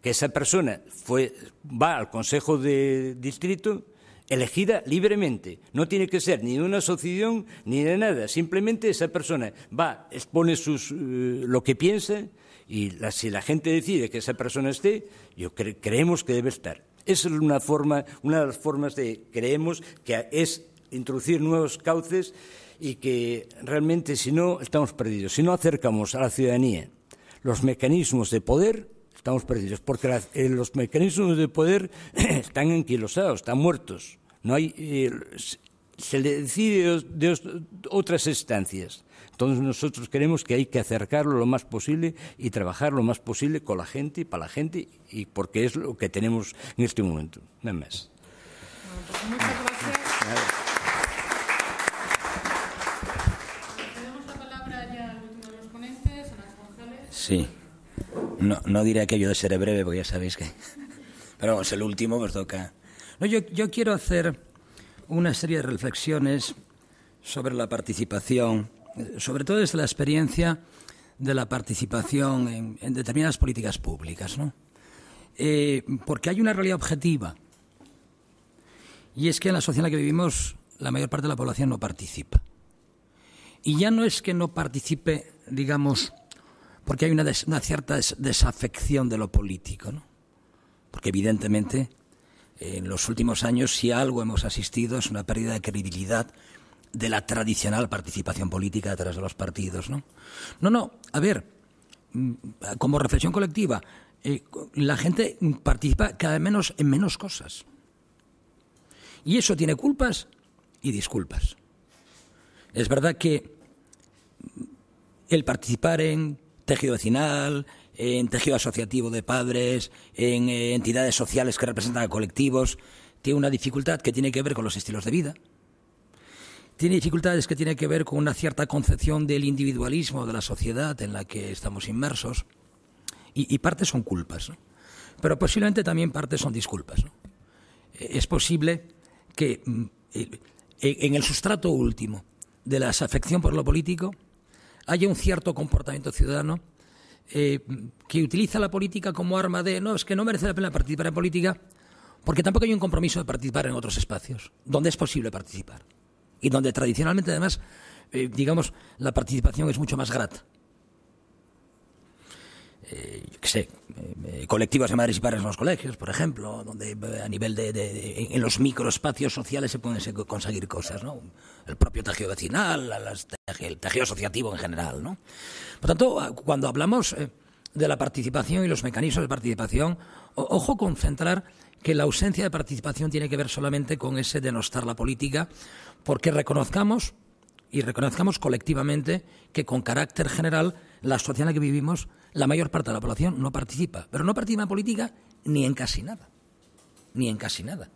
que esa persona va al Consejo de Distrito elegida libremente. No tiene que ser ni de una asociación ni de nada. Simplemente esa persona va, expone sus, eh, lo que piensa y si la gente decide que esa persona esté, yo cre creemos que debe estar. Esa es una forma, una de las formas de creemos que es introducir nuevos cauces y que realmente si no estamos perdidos. Si no acercamos a la ciudadanía los mecanismos de poder, estamos perdidos, porque la, eh, los mecanismos de poder [CLEARS THROAT] están enquilosados, están muertos. No hay, eh, se le decide de, otras instancias. Entonces nosotros queremos que hay que acercarlo lo más posible y trabajar lo más posible con la gente y para la gente, y porque es lo que tenemos en este momento. Nada más. Bueno, pues muchas gracias. Cedemos la palabra ya al último de los ponentes, a las González. Sí. No, no diré aquello de ser breve, porque ya sabéis que... [LAUGHS] Pero vamos, el último os toca. No, yo, yo quiero hacer una serie de reflexiones sobre la participación, sobre todo desde la experiencia de la participación en, en determinadas políticas públicas, ¿no? Eh, porque hay una realidad objetiva, y es que en la sociedad en la que vivimos la mayor parte de la población no participa. Y ya no es que no participe, digamos, porque hay una, des, una cierta des, desafección de lo político, ¿no? Porque evidentemente en los últimos años si algo hemos asistido es una pérdida de credibilidad de la tradicional participación política detrás de los partidos, ¿no? No, no, a ver, mm, como reflexión colectiva, eh, la gente participa cada vez menos en menos cosas. Y eso tiene culpas y disculpas. Es verdad que el participar en tejido vecinal, en tejido asociativo de padres, en eh, entidades sociales que representan a colectivos, tiene una dificultad que tiene que ver con los estilos de vida. Tiene dificultades que tienen que ver con una cierta concepción del individualismo de la sociedad en la que estamos inmersos. Y, y partes son culpas, ¿no? pero posiblemente también partes son disculpas. ¿no? Es posible que mm, en el sustrato último de la desafección por lo político haya un cierto comportamiento ciudadano eh, que utiliza la política como arma de no, es que no merece la pena participar en política porque tampoco hay un compromiso de participar en otros espacios donde es posible participar y donde tradicionalmente además, eh, digamos, la participación es mucho más grata. Eh, yo qué sé, eh, colectivos de madres y padres en los colegios, por ejemplo, donde eh, a nivel de, en los microespacios sociales se pueden conseguir cosas, ¿no? El propio tejido vecinal, el tejido asociativo en general, ¿no? Por tanto, cuando hablamos eh, de la participación y los mecanismos de participación, ojo con centrar que la ausencia de participación tiene que ver solamente con ese denostar la política, porque reconozcamos y reconozcamos colectivamente que con carácter general la sociedad en la que vivimos la mayor parte de la población no participa, pero no participa en política ni en casi nada, ni en casi nada.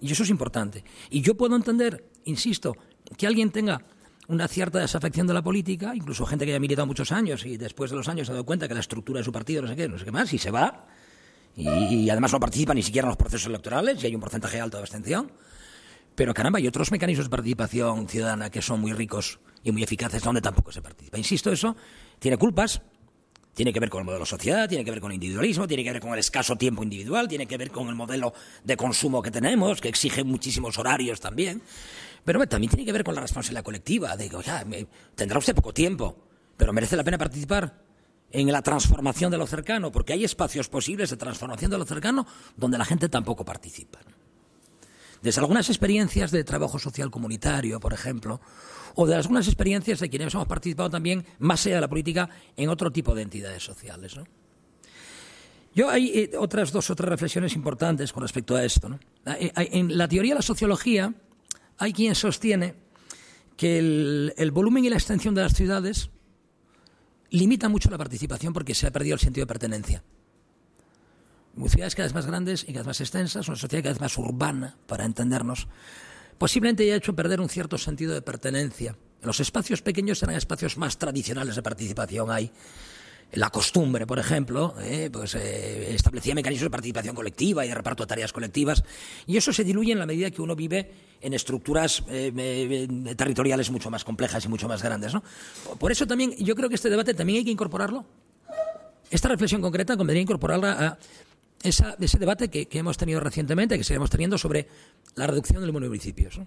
Y eso es importante. Y yo puedo entender, insisto, que alguien tenga una cierta desafección de la política, incluso gente que haya militado muchos años y después de los años se ha dado cuenta que la estructura de su partido no sé qué, no sé qué más, y se va, y, y además no participa ni siquiera en los procesos electorales, y hay un porcentaje alto de abstención. Pero caramba, hay otros mecanismos de participación ciudadana que son muy ricos y muy eficaces donde tampoco se participa. Insisto, eso tiene culpas, tiene que ver con el modelo sociedad, tiene que ver con el individualismo, tiene que ver con el escaso tiempo individual, tiene que ver con el modelo de consumo que tenemos, que exige muchísimos horarios también. Pero también tiene que ver con la responsabilidad colectiva. De, oiga, tendrá usted poco tiempo, pero merece la pena participar en la transformación de lo cercano, porque hay espacios posibles de transformación de lo cercano donde la gente tampoco participa. Desde algunas experiencias de trabajo social comunitario, por ejemplo, o de algunas experiencias de quienes hemos participado también, más allá de la política, en otro tipo de entidades sociales. Yo hay eh, otras dos otras reflexiones importantes con respecto a esto. ¿no? Eh, en la teoría de la sociología hay quien sostiene que el, el volumen y la extensión de las ciudades limita mucho la participación porque se ha perdido el sentido de pertenencia. Ciudades cada vez más grandes y cada vez más extensas, una sociedad cada vez más urbana, para entendernos, posiblemente haya hecho perder un cierto sentido de pertenencia. En los espacios pequeños eran espacios más tradicionales de participación. Hay la costumbre, por ejemplo, eh, pues eh, establecía mecanismos de participación colectiva y de reparto de tareas colectivas, y eso se diluye en la medida que uno vive en estructuras eh, territoriales mucho más complejas y mucho más grandes. ¿no? Por eso también yo creo que este debate también hay que incorporarlo. Esta reflexión concreta convendría incorporarla a ese debate que, hemos tenido recientemente, que seguiremos teniendo sobre la reducción del número de municipios.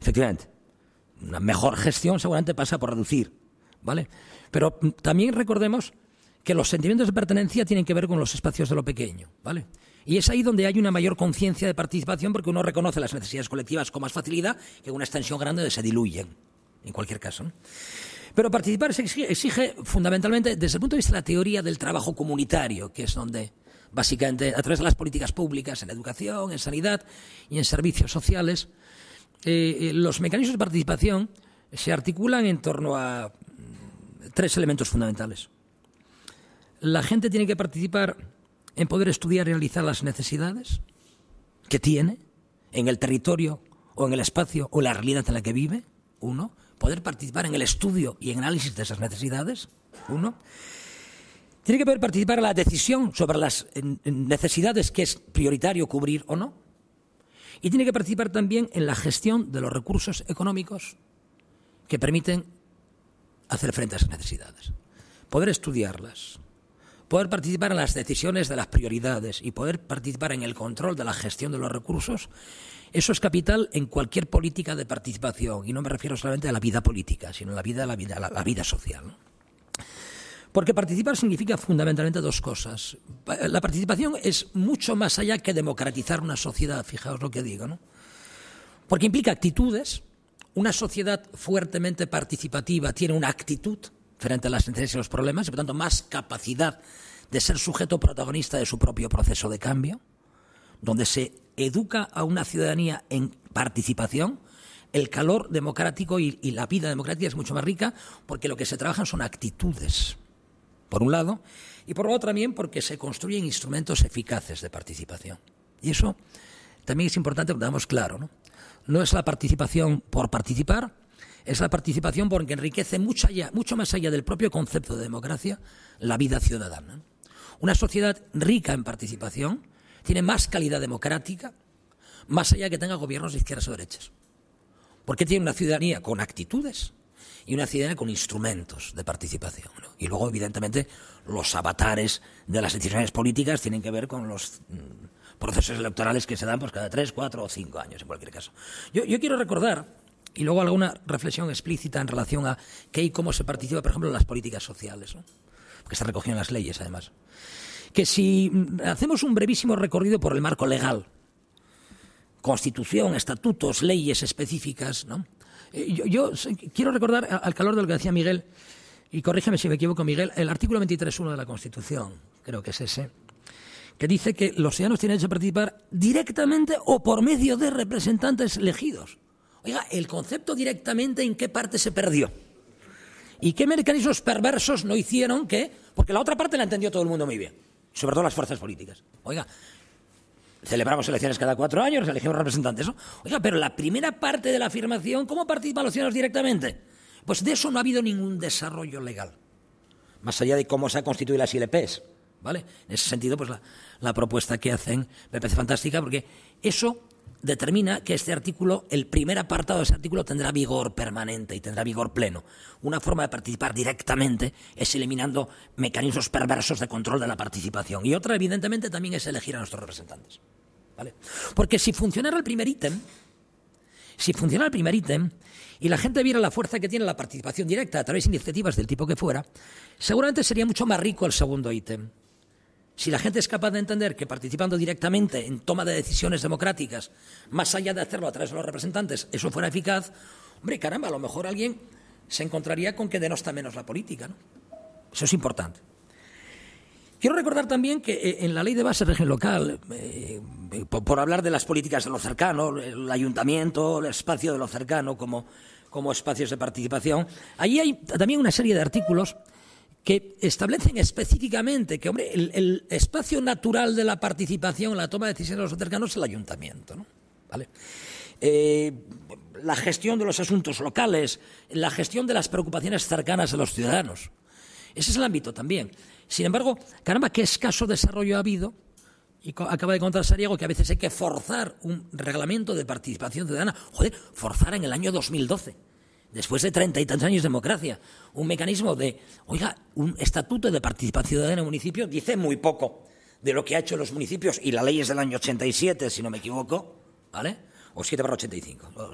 Efectivamente, una mejor gestión seguramente pasa por reducir, ¿vale? Pero también recordemos que los sentimientos de pertenencia tienen que ver con los espacios de lo pequeño, ¿vale? Y es ahí donde hay una mayor conciencia de participación porque uno reconoce las necesidades colectivas con más facilidad que una extensión grande donde se diluyen, en cualquier caso. Pero participar se exige, fundamentalmente desde el punto de vista de la teoría del trabajo comunitario, que es donde básicamente a través de las políticas públicas en educación, en sanidad y en servicios sociales, eh, eh, los mecanismos de participación se articulan en torno a mm, tres elementos fundamentales. La gente tiene que participar en poder estudiar y realizar las necesidades que tiene en el territorio o en el espacio o la realidad en la que vive, uno. Poder participar en el estudio y en análisis de esas necesidades, uno. Tiene que poder participar en la decisión sobre las necesidades que es prioritario cubrir o no y tiene que participar también en la gestión de los recursos económicos que permiten hacer frente a esas necesidades. Poder estudiarlas, poder participar en las decisiones de las prioridades y poder participar en el control de la gestión de los recursos, eso es capital en cualquier política de participación. Y no me refiero solamente a la vida política, sino a la vida, la vida, la, vida social. Porque participar significa fundamentalmente dos cosas. La participación es mucho más allá que democratizar una sociedad, fijaos lo que digo, ¿no? Porque implica actitudes. Una sociedad fuertemente participativa tiene una actitud frente a las necesidades y los problemas y por tanto más capacidad de ser sujeto protagonista de su propio proceso de cambio, donde se educa a una ciudadanía en participación, el calor democrático y, y la vida democrática es mucho más rica porque lo que se trabajan son actitudes por un lado, y por otro también porque se construyen instrumentos eficaces de participación. Y eso también es importante que damos claro. ¿no? no es la participación por participar, es la participación porque enriquece mucho más allá del propio concepto de democracia la vida ciudadana. Una sociedad rica en participación tiene más calidad democrática, más allá que tenga gobiernos de izquierdas o derechas. Porque tiene una ciudadanía con actitudes, y una ciudadanía con instrumentos de participación. Y luego, evidentemente, los avatares de las decisiones políticas tienen que ver con los mm, procesos electorales que se dan pues, cada tres, cuatro o cinco años, en cualquier caso. Yo, quiero recordar, y luego alguna reflexión explícita en relación a qué y cómo se participa, por ejemplo, en las políticas sociales, que se recogió en las leyes, además. Que si mm, hacemos un brevísimo recorrido por el marco legal, constitución, estatutos, leyes específicas, ¿no? Eh, yo, quiero recordar, al calor de lo que decía Miguel, y corrígeme si me equivoco, Miguel, el artículo 23.1 de la Constitución, creo que es ese, que dice que los ciudadanos tienen derecho a participar directamente o por medio de representantes elegidos. Oiga, el concepto directamente en qué parte se perdió. ¿Y qué mecanismos perversos no hicieron que.? Porque la otra parte la entendió todo el mundo muy bien, sobre todo las fuerzas políticas. Oiga, celebramos elecciones cada cuatro años, elegimos representantes. Oiga, pero la primera parte de la afirmación, ¿cómo participan los ciudadanos directamente? Pues de eso no ha habido ningún desarrollo legal, más allá de cómo se ha constituido las ILPs. ¿Vale? En ese sentido, pues la, la propuesta que hacen me parece fantástica porque eso determina que este artículo, el primer apartado de ese artículo tendrá vigor permanente y tendrá vigor pleno. Una forma de participar directamente es eliminando mecanismos perversos de control de la participación. Y otra, evidentemente, también es elegir a nuestros representantes. ¿Vale? Porque si funcionara el primer ítem, si funcionara el primer ítem y la gente viera la fuerza que tiene la participación directa a través de iniciativas del tipo que fuera, seguramente sería mucho más rico el segundo ítem. Si la gente es capaz de entender que participando directamente en toma de decisiones democráticas, más allá de hacerlo a través de los representantes, eso fuera eficaz, hombre, caramba, a lo mejor alguien se encontraría con que denosta menos la política. ¿no? Eso es importante. Quiero recordar también que eh, en la ley de base de régimen local, eh, por, hablar de las políticas de lo cercano, el ayuntamiento, el espacio de lo cercano como, como espacios de participación, allí hay también una serie de artículos que establecen específicamente que, hombre, el, espacio natural de la participación en la toma de decisiones de los cercanos es el ayuntamiento, ¿no? ¿Vale? eh, la gestión de los asuntos locales, la gestión de las preocupaciones cercanas a los ciudadanos. Ese es el ámbito también. Sin embargo, caramba, qué escaso desarrollo ha habido. Y acaba de contar Sariego que a veces hay que forzar un reglamento de participación ciudadana. Joder, forzar en el año 2012, después de treinta y tantos años de democracia, un mecanismo de, oiga, un estatuto de participación ciudadana en el municipio dice muy poco de lo que ha hecho los municipios, y la ley es del año 87, si no me equivoco, ¿vale? O 7 barra 85.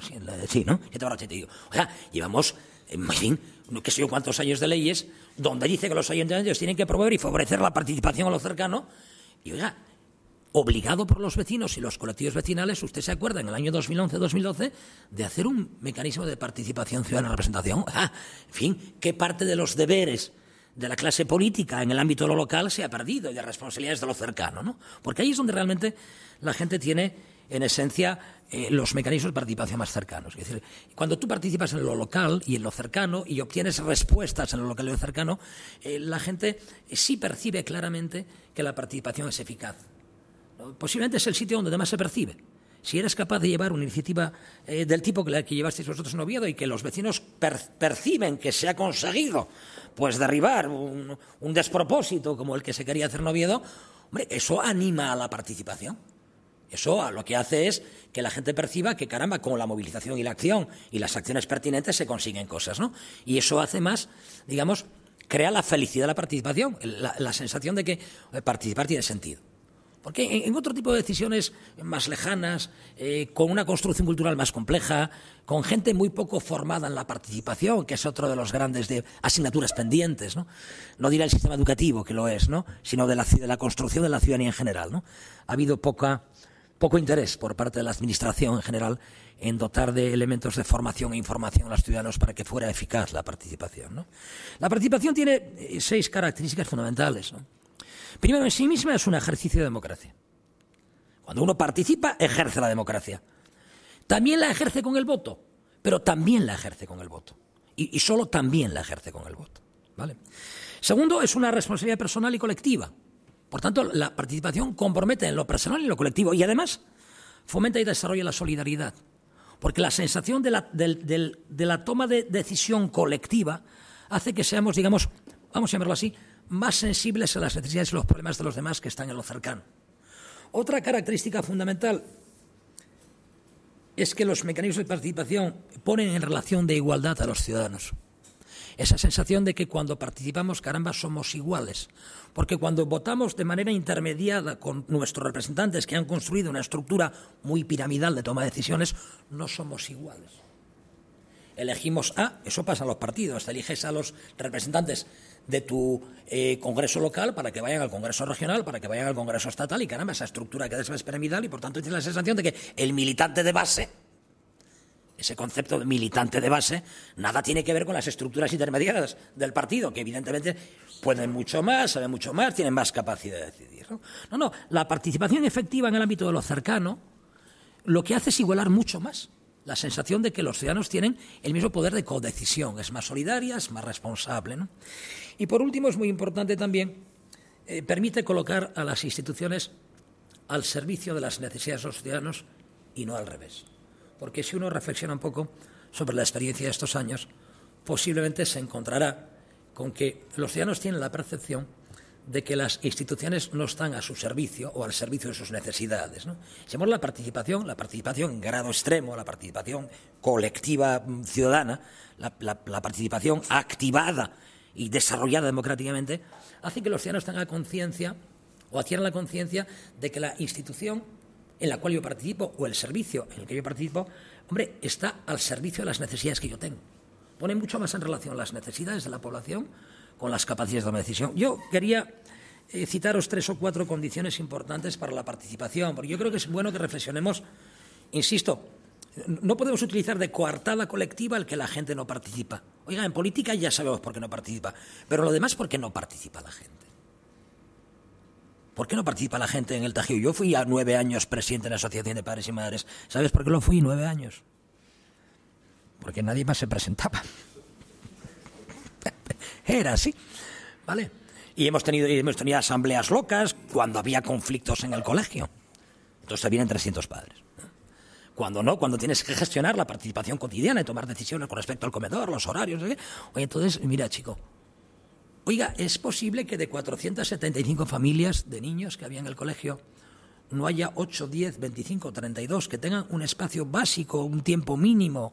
Sí, ¿no? 7 barra 85. O sea, llevamos, en fin, no sé yo cuántos años de leyes, donde dice que los ayuntamientos tienen que promover y favorecer la participación a lo cercano. Y oiga, obligado por los vecinos y los colectivos vecinales, usted se acuerda en el año 2011-2012 de hacer un mecanismo de participación ciudadana representación. [LAUGHS] Ah, en fin, ¿qué parte de los deberes de la clase política en el ámbito de lo local se ha perdido y de responsabilidades de lo cercano? ¿no? Porque ahí es donde realmente la gente tiene en esencia, eh, los mecanismos de participación más cercanos. Es decir, cuando tú participas en lo local y en lo cercano y obtienes respuestas en lo local y lo cercano, eh, la gente sí percibe claramente que la participación es eficaz. Posiblemente es el sitio donde más se percibe. Si eres capaz de llevar una iniciativa eh, del tipo que, que llevasteis vosotros en Oviedo y que los vecinos perciben que se ha conseguido pues derribar un, un despropósito como el que se quería hacer en Oviedo, hombre, eso anima a la participación. Eso lo que hace es que la gente perciba que, caramba, con la movilización y la acción y las acciones pertinentes se consiguen cosas, ¿no? Y eso hace más, digamos, crea la felicidad de la participación, la, sensación de que eh, participar tiene sentido. Porque en, otro tipo de decisiones más lejanas, eh, con una construcción cultural más compleja, con gente muy poco formada en la participación, que es otro de los grandes de asignaturas pendientes, ¿no? No diré el sistema educativo, que lo es, ¿no? Sino de la, de la construcción de la ciudadanía en general, ¿no? Ha habido poca poco interés por parte de la Administración en general en dotar de elementos de formación e información a los ciudadanos para que fuera eficaz la participación. La participación tiene eh, seis características fundamentales. Primero, en sí misma es un ejercicio de democracia. Cuando uno participa, ejerce la democracia. También la ejerce con el voto, pero también la ejerce con el voto. Y, solo también la ejerce con el voto. ¿vale? Segundo, es una responsabilidad personal y colectiva. Por tanto, la participación compromete en lo personal y en lo colectivo y además fomenta y desarrolla la solidaridad. Porque la sensación de la, toma de decisión colectiva hace que seamos, digamos, vamos a llamarlo así, más sensibles a las necesidades y los problemas de los demás que están en lo cercano. Otra característica fundamental es que los mecanismos de participación ponen en relación de igualdad a los ciudadanos esa sensación de que cuando participamos, caramba, somos iguales. Porque cuando votamos de manera intermediada con nuestros representantes que han construido una estructura muy piramidal de toma de decisiones, no somos iguales. Elegimos a, eso pasa en los partidos, eliges a los representantes de tu eh, congreso local para que vayan al congreso regional, para que vayan al congreso estatal y caramba, esa estructura que es piramidal y por tanto tienes la sensación de que el militante de base ese concepto de militante de base, nada tiene que ver con las estructuras intermediadas del partido, que evidentemente pueden mucho más, saben mucho más, tienen más capacidad de decidir. ¿no? no, no, la participación efectiva en el ámbito de lo cercano lo que hace es igualar mucho más la sensación de que los ciudadanos tienen el mismo poder de codecisión, es más solidaria, es más responsable. ¿no? Y por último, es muy importante también, eh, permite colocar a las instituciones al servicio de las necesidades de los ciudadanos y no al revés porque si uno reflexiona un poco sobre la experiencia de estos años, posiblemente se encontrará con que los ciudadanos tienen la percepción de que las instituciones no están a su servicio o al servicio de sus necesidades. ¿no? Si la participación, la participación en grado extremo, la participación colectiva mm, ciudadana, la, participación activada y desarrollada democráticamente, hace que los ciudadanos tengan conciencia o adquieran la conciencia de que la institución en la cual yo participo o el servicio en el que yo participo, hombre, está al servicio de las necesidades que yo tengo. Pone mucho más en relación las necesidades de la población con las capacidades de la decisión. Yo quería eh, citaros tres o cuatro condiciones importantes para la participación, porque yo creo que es bueno que reflexionemos, insisto, no podemos utilizar de coartada colectiva el que la gente no participa. Oiga, en política ya sabemos por qué no participa, pero lo demás por qué no participa la gente. ¿Por qué no participa la gente en el Tajío? Yo fui a nueve años presidente de la Asociación de Padres y Madres. ¿Sabes por qué lo fui nueve años? Porque nadie más se presentaba. [LAUGHS] Era así, ¿vale? Y hemos tenido, hemos tenido asambleas locas cuando había conflictos en el colegio. Entonces vienen 300 padres. Cuando no, cuando tienes que gestionar la participación cotidiana y tomar decisiones con respecto al comedor, los horarios, qué. Oye, entonces, mira, chico, oiga, ¿es posible que de 475 familias de niños que había en el colegio no haya 8, 10, 25, 32 que tengan un espacio básico, un tiempo mínimo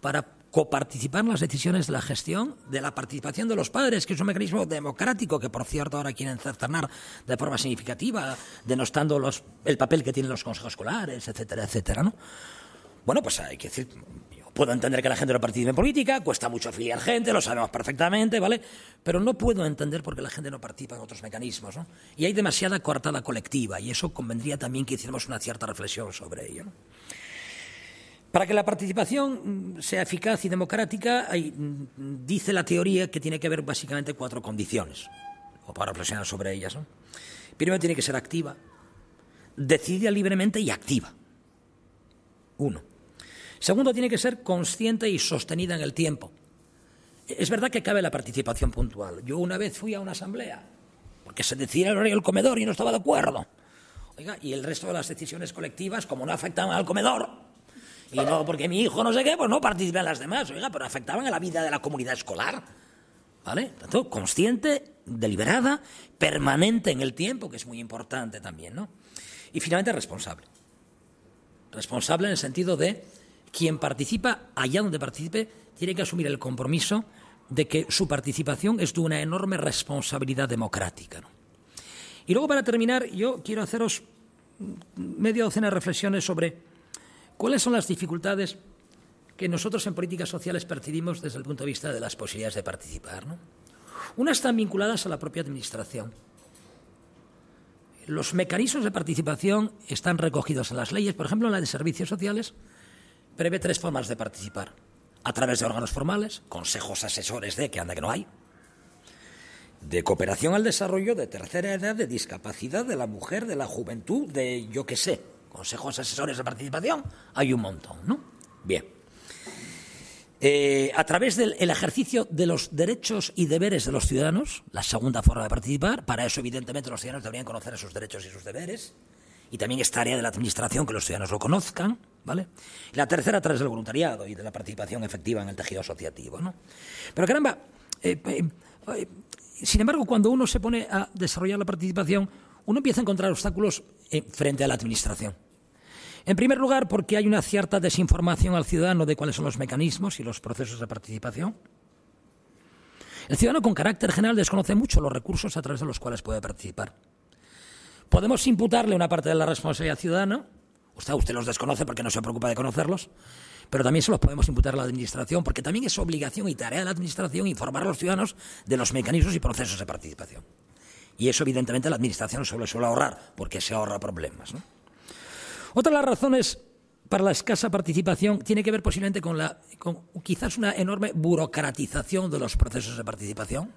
para coparticipar en las decisiones de la gestión, de la participación de los padres, que es un mecanismo democrático que, por cierto, ahora quieren cercenar de forma significativa, denostando el papel que tienen los consejos escolares, etcétera, etcétera, ¿no? Bueno, pues hay que decir, puedo entender que la gente no participe en política, cuesta mucho afiliar gente, lo sabemos perfectamente, ¿vale? Pero no puedo entender por qué la gente no participa en otros mecanismos, ¿no? Y hay demasiada coartada colectiva, y eso convendría también que hiciéramos una cierta reflexión sobre ello. Para que la participación mm, sea eficaz y democrática, mm, dice la teoría que tiene que haber básicamente cuatro condiciones, o para reflexionar sobre ellas. ¿no? Primero, tiene que ser activa, decidida libremente y activa. Uno. Segundo, tiene que ser consciente y sostenida en el tiempo. Es verdad que cabe la participación puntual. Yo una vez fui a una asamblea porque se decía el horario del comedor y no estaba de acuerdo. Oiga, y el resto de las decisiones colectivas, como no afectaban al comedor, y no porque mi hijo no sé qué, pues no en las demás, oiga, pero afectaban a la vida de la comunidad escolar. ¿Vale? Tanto consciente, deliberada, permanente en el tiempo, que es muy importante también, ¿no? Y finalmente responsable. Responsable en el sentido de quien participa, allá donde participe, tiene que asumir el compromiso de que su participación es de una enorme responsabilidad democrática. ¿no? Y luego, para terminar, yo quiero haceros media docena de reflexiones sobre ¿Cuáles son las dificultades que nosotros en políticas sociales percibimos desde el punto de vista de las posibilidades de participar? ¿no? Unas están vinculadas a la propia administración. Los mecanismos de participación están recogidos en las leyes, por ejemplo, en la de servicios sociales, prevé tres formas de participar. A través de órganos formales, consejos asesores de, que anda que no hay, de cooperación al desarrollo, de tercera edad, de discapacidad, de la mujer, de la juventud, de yo qué sé, consejos asesores de participación, hay un montón, ¿no? Bien. Eh, a través del ejercicio de los derechos y deberes de los ciudadanos, la segunda forma de participar, para eso evidentemente los ciudadanos deberían conocer esos derechos y sus deberes, y también es tarea de la administración que los ciudadanos lo conozcan, ¿vale? La tercera a través del voluntariado y de la participación efectiva en el tejido asociativo, ¿no? Pero caramba, eh, eh, sin embargo, cuando uno se pone a desarrollar la participación, uno empieza a encontrar obstáculos frente a la Administración. En primer lugar, porque hay una cierta desinformación al ciudadano de cuáles son los mecanismos y los procesos de participación. El ciudadano con carácter general desconoce mucho los recursos a través de los cuales puede participar. Podemos imputarle una parte de la responsabilidad ciudadana, usted, usted los desconoce porque no se preocupa de conocerlos, pero también se los podemos imputar a la Administración, porque también es obligación y tarea de la Administración informar a los ciudadanos de los mecanismos y procesos de participación. Y eso, evidentemente, la Administración suele, suele ahorrar, porque se ahorra problemas. Otra de las razones para la escasa participación tiene que ver posiblemente con, la, quizás una enorme burocratización de los procesos de participación.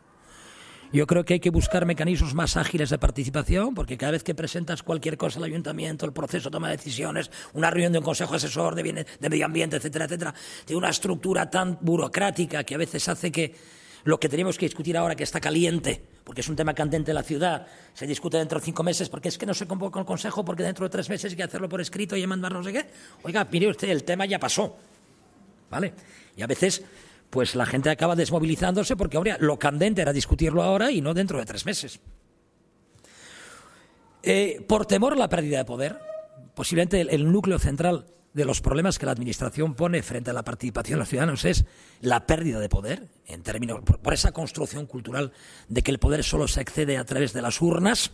Yo creo que hay que buscar mecanismos más ágiles de participación, porque cada vez que presentas cualquier cosa al ayuntamiento, el proceso toma decisiones, una reunión de un consejo asesor de, de medio ambiente, etcétera, etcétera, tiene una estructura tan burocrática que a veces hace que lo que tenemos que discutir ahora, que está caliente, porque es un tema candente en la ciudad, se discute dentro de cinco meses, porque es que no se convoca el Consejo, porque dentro de tres meses hay que hacerlo por escrito y mandar no sé qué. Oiga, mire usted, el tema ya pasó. ¿Vale? Y a veces, pues la gente acaba desmovilizándose porque ahora lo candente era discutirlo ahora y no dentro de tres meses. Eh, por temor a la pérdida de poder, posiblemente el núcleo central de los problemas que la Administración pone frente a la participación de los ciudadanos es la pérdida de poder, en términos, por, esa construcción cultural de que el poder solo se accede a través de las urnas.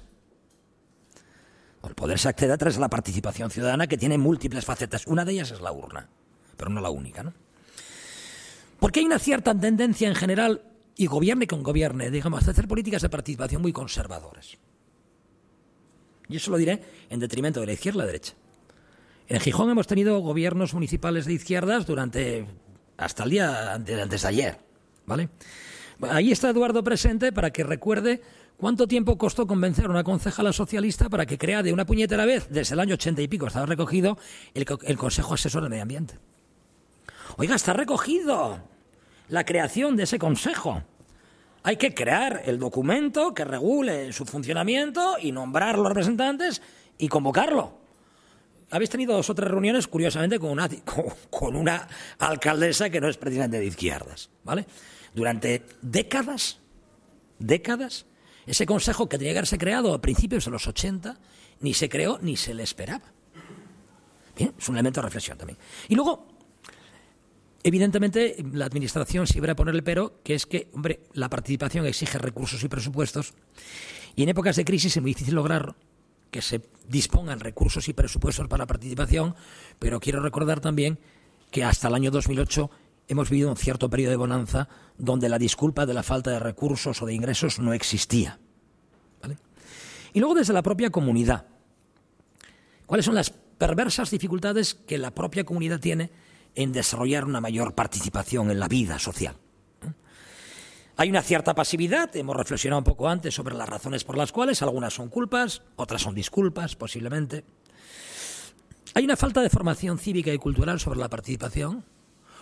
El poder se accede a través de la participación ciudadana que tiene múltiples facetas. Una de ellas es la urna, pero no la única. ¿no? Porque hay una cierta tendencia en general, y gobierne con gobierne, digamos, a hacer políticas de participación muy conservadoras. Y eso lo diré en detrimento de la izquierda y la derecha. En Gijón hemos tenido gobiernos municipales de izquierdas durante hasta el día antes de ayer, ¿vale? Ahí está Eduardo presente para que recuerde cuánto tiempo costó convencer a una concejala socialista para que crea de una puñetera vez, desde el año ochenta y pico estaba recogido, el, el Consejo Asesor de Medio Ambiente. Oiga, está recogido la creación de ese consejo. Hay que crear el documento que regule su funcionamiento y nombrar los representantes y convocarlo habéis tenido dos o tres reuniones, curiosamente, con una, [LAUGHS] con, una alcaldesa que no es precisamente de izquierdas, ¿vale? Durante décadas, décadas, ese consejo que tenía que haberse creado a principios de los 80 ni se creó ni se le esperaba. Bien, es un elemento de reflexión también. Y luego, evidentemente, la administración siempre a ponerle pero, que es que, hombre, la participación exige recursos y presupuestos, y en épocas de crisis es muy difícil lograr que se dispongan recursos y presupuestos para la participación, pero quiero recordar también que hasta el año 2008 hemos vivido un cierto periodo de bonanza donde la disculpa de la falta de recursos o de ingresos no existía. Y luego desde la propia comunidad. ¿Cuáles son las perversas dificultades que la propia comunidad tiene en desarrollar una mayor participación en la vida social? Hay una cierta pasividad, hemos reflexionado un poco antes sobre las razones por las cuales algunas son culpas, otras son disculpas, posiblemente. Hay una falta de formación cívica y cultural sobre la participación.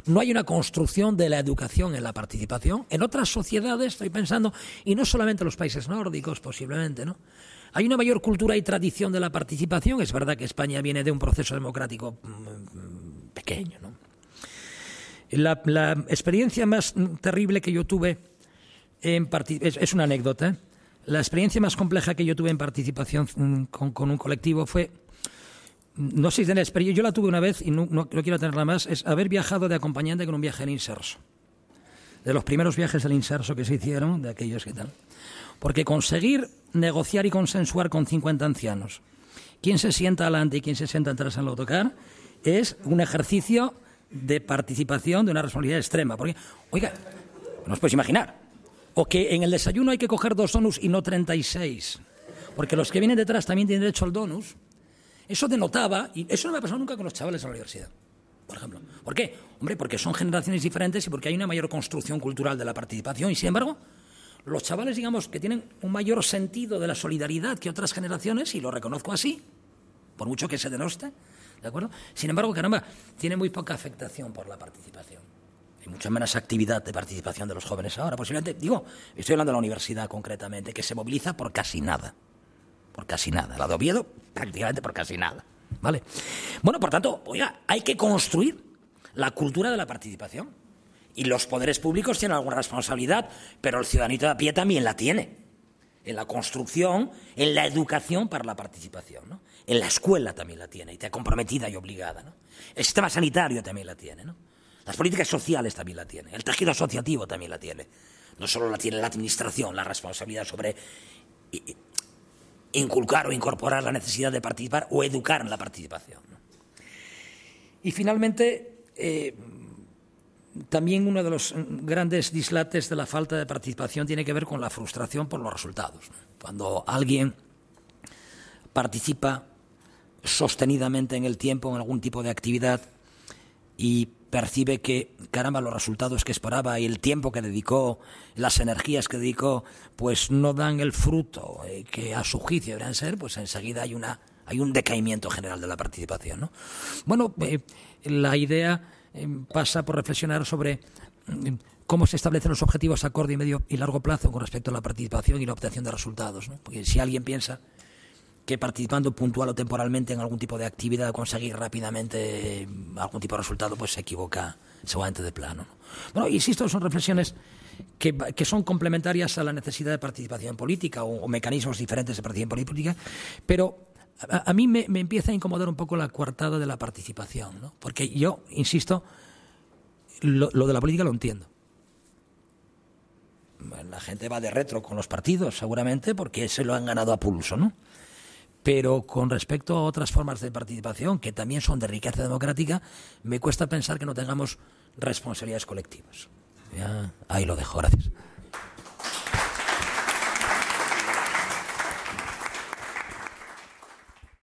No hay una construcción de la educación en la participación. En otras sociedades, estoy pensando, y no solamente en los países nórdicos, posiblemente, ¿no? Hay una mayor cultura y tradición de la participación. Es verdad que España viene de un proceso democrático mm, pequeño, ¿no? La, la experiencia más terrible que yo tuve es, una anécdota. La experiencia más compleja que yo tuve en participación mm, con, un colectivo fue, no sé si la experiencia, yo la tuve una vez y no, no, quiero tenerla más, es haber viajado de acompañante con un viaje en inserso. De los primeros viajes del inserso que se hicieron, de aquellos que tal. Porque conseguir negociar y consensuar con 50 ancianos, quién se sienta adelante y quién se sienta atrás en el autocar, es un ejercicio de participación de una responsabilidad extrema. Porque, oiga, no os podéis imaginar, o que en el desayuno hay que coger dos donuts y no 36. Porque los que vienen detrás también tienen derecho al donus. Eso denotaba, y eso no me ha pasado nunca con los chavales de la universidad, por ejemplo. ¿Por qué? Hombre, porque son generaciones diferentes y porque hay una mayor construcción cultural de la participación. Y sin embargo, los chavales, digamos, que tienen un mayor sentido de la solidaridad que otras generaciones, y lo reconozco así, por mucho que se denoste, ¿de acuerdo? Sin embargo, caramba, tienen muy poca afectación por la participación mucha menos actividad de participación de los jóvenes ahora. Posiblemente, digo, estoy hablando de la universidad concretamente, que se moviliza por casi nada. Por casi nada. La de Oviedo, prácticamente por casi nada. ¿Vale? Bueno, por tanto, oiga, hay que construir la cultura de la participación. Y los poderes públicos tienen alguna responsabilidad, pero el ciudadanito de a pie también la tiene. En la construcción, en la educación para la participación. ¿no? En la escuela también la tiene, y está comprometida y obligada. ¿no? El sistema sanitario también la tiene. ¿no? Las políticas sociales también la tienen, el tejido asociativo también la tiene. No solo la tiene la administración, la responsabilidad sobre inculcar o incorporar la necesidad de participar o educar en la participación. Y finalmente, eh, también uno de los grandes dislates de la falta de participación tiene que ver con la frustración por los resultados. Cuando alguien participa sostenidamente en el tiempo en algún tipo de actividad y percibe que, caramba, los resultados que esperaba y el tiempo que dedicó, las energías que dedicó, pues no dan el fruto eh, que a su juicio deberían ser, pues enseguida hay, una, hay un decaimiento general de la participación. ¿no? Bueno, eh, la idea eh, pasa por reflexionar sobre mm, cómo se establecen los objetivos a corto y medio y largo plazo con respecto a la participación y la obtención de resultados. ¿no? Porque si alguien piensa que participando puntual o temporalmente en algún tipo de actividad conseguir rápidamente algún tipo de resultado, pues se equivoca seguramente de plano. Bueno, insisto, son reflexiones que, son complementarias a la necesidad de participación política o, mecanismos diferentes de participación política, pero a, mí me, empieza a incomodar un poco la coartada de la participación, ¿no? porque yo, insisto, lo de la política lo entiendo. La gente va de retro con los partidos, seguramente, porque se lo han ganado a pulso, ¿no? Pero con respecto a otras formas de participación, que también son de riqueza democrática, me cuesta pensar que no tengamos responsabilidades colectivas. ahí lo dejo, gracias.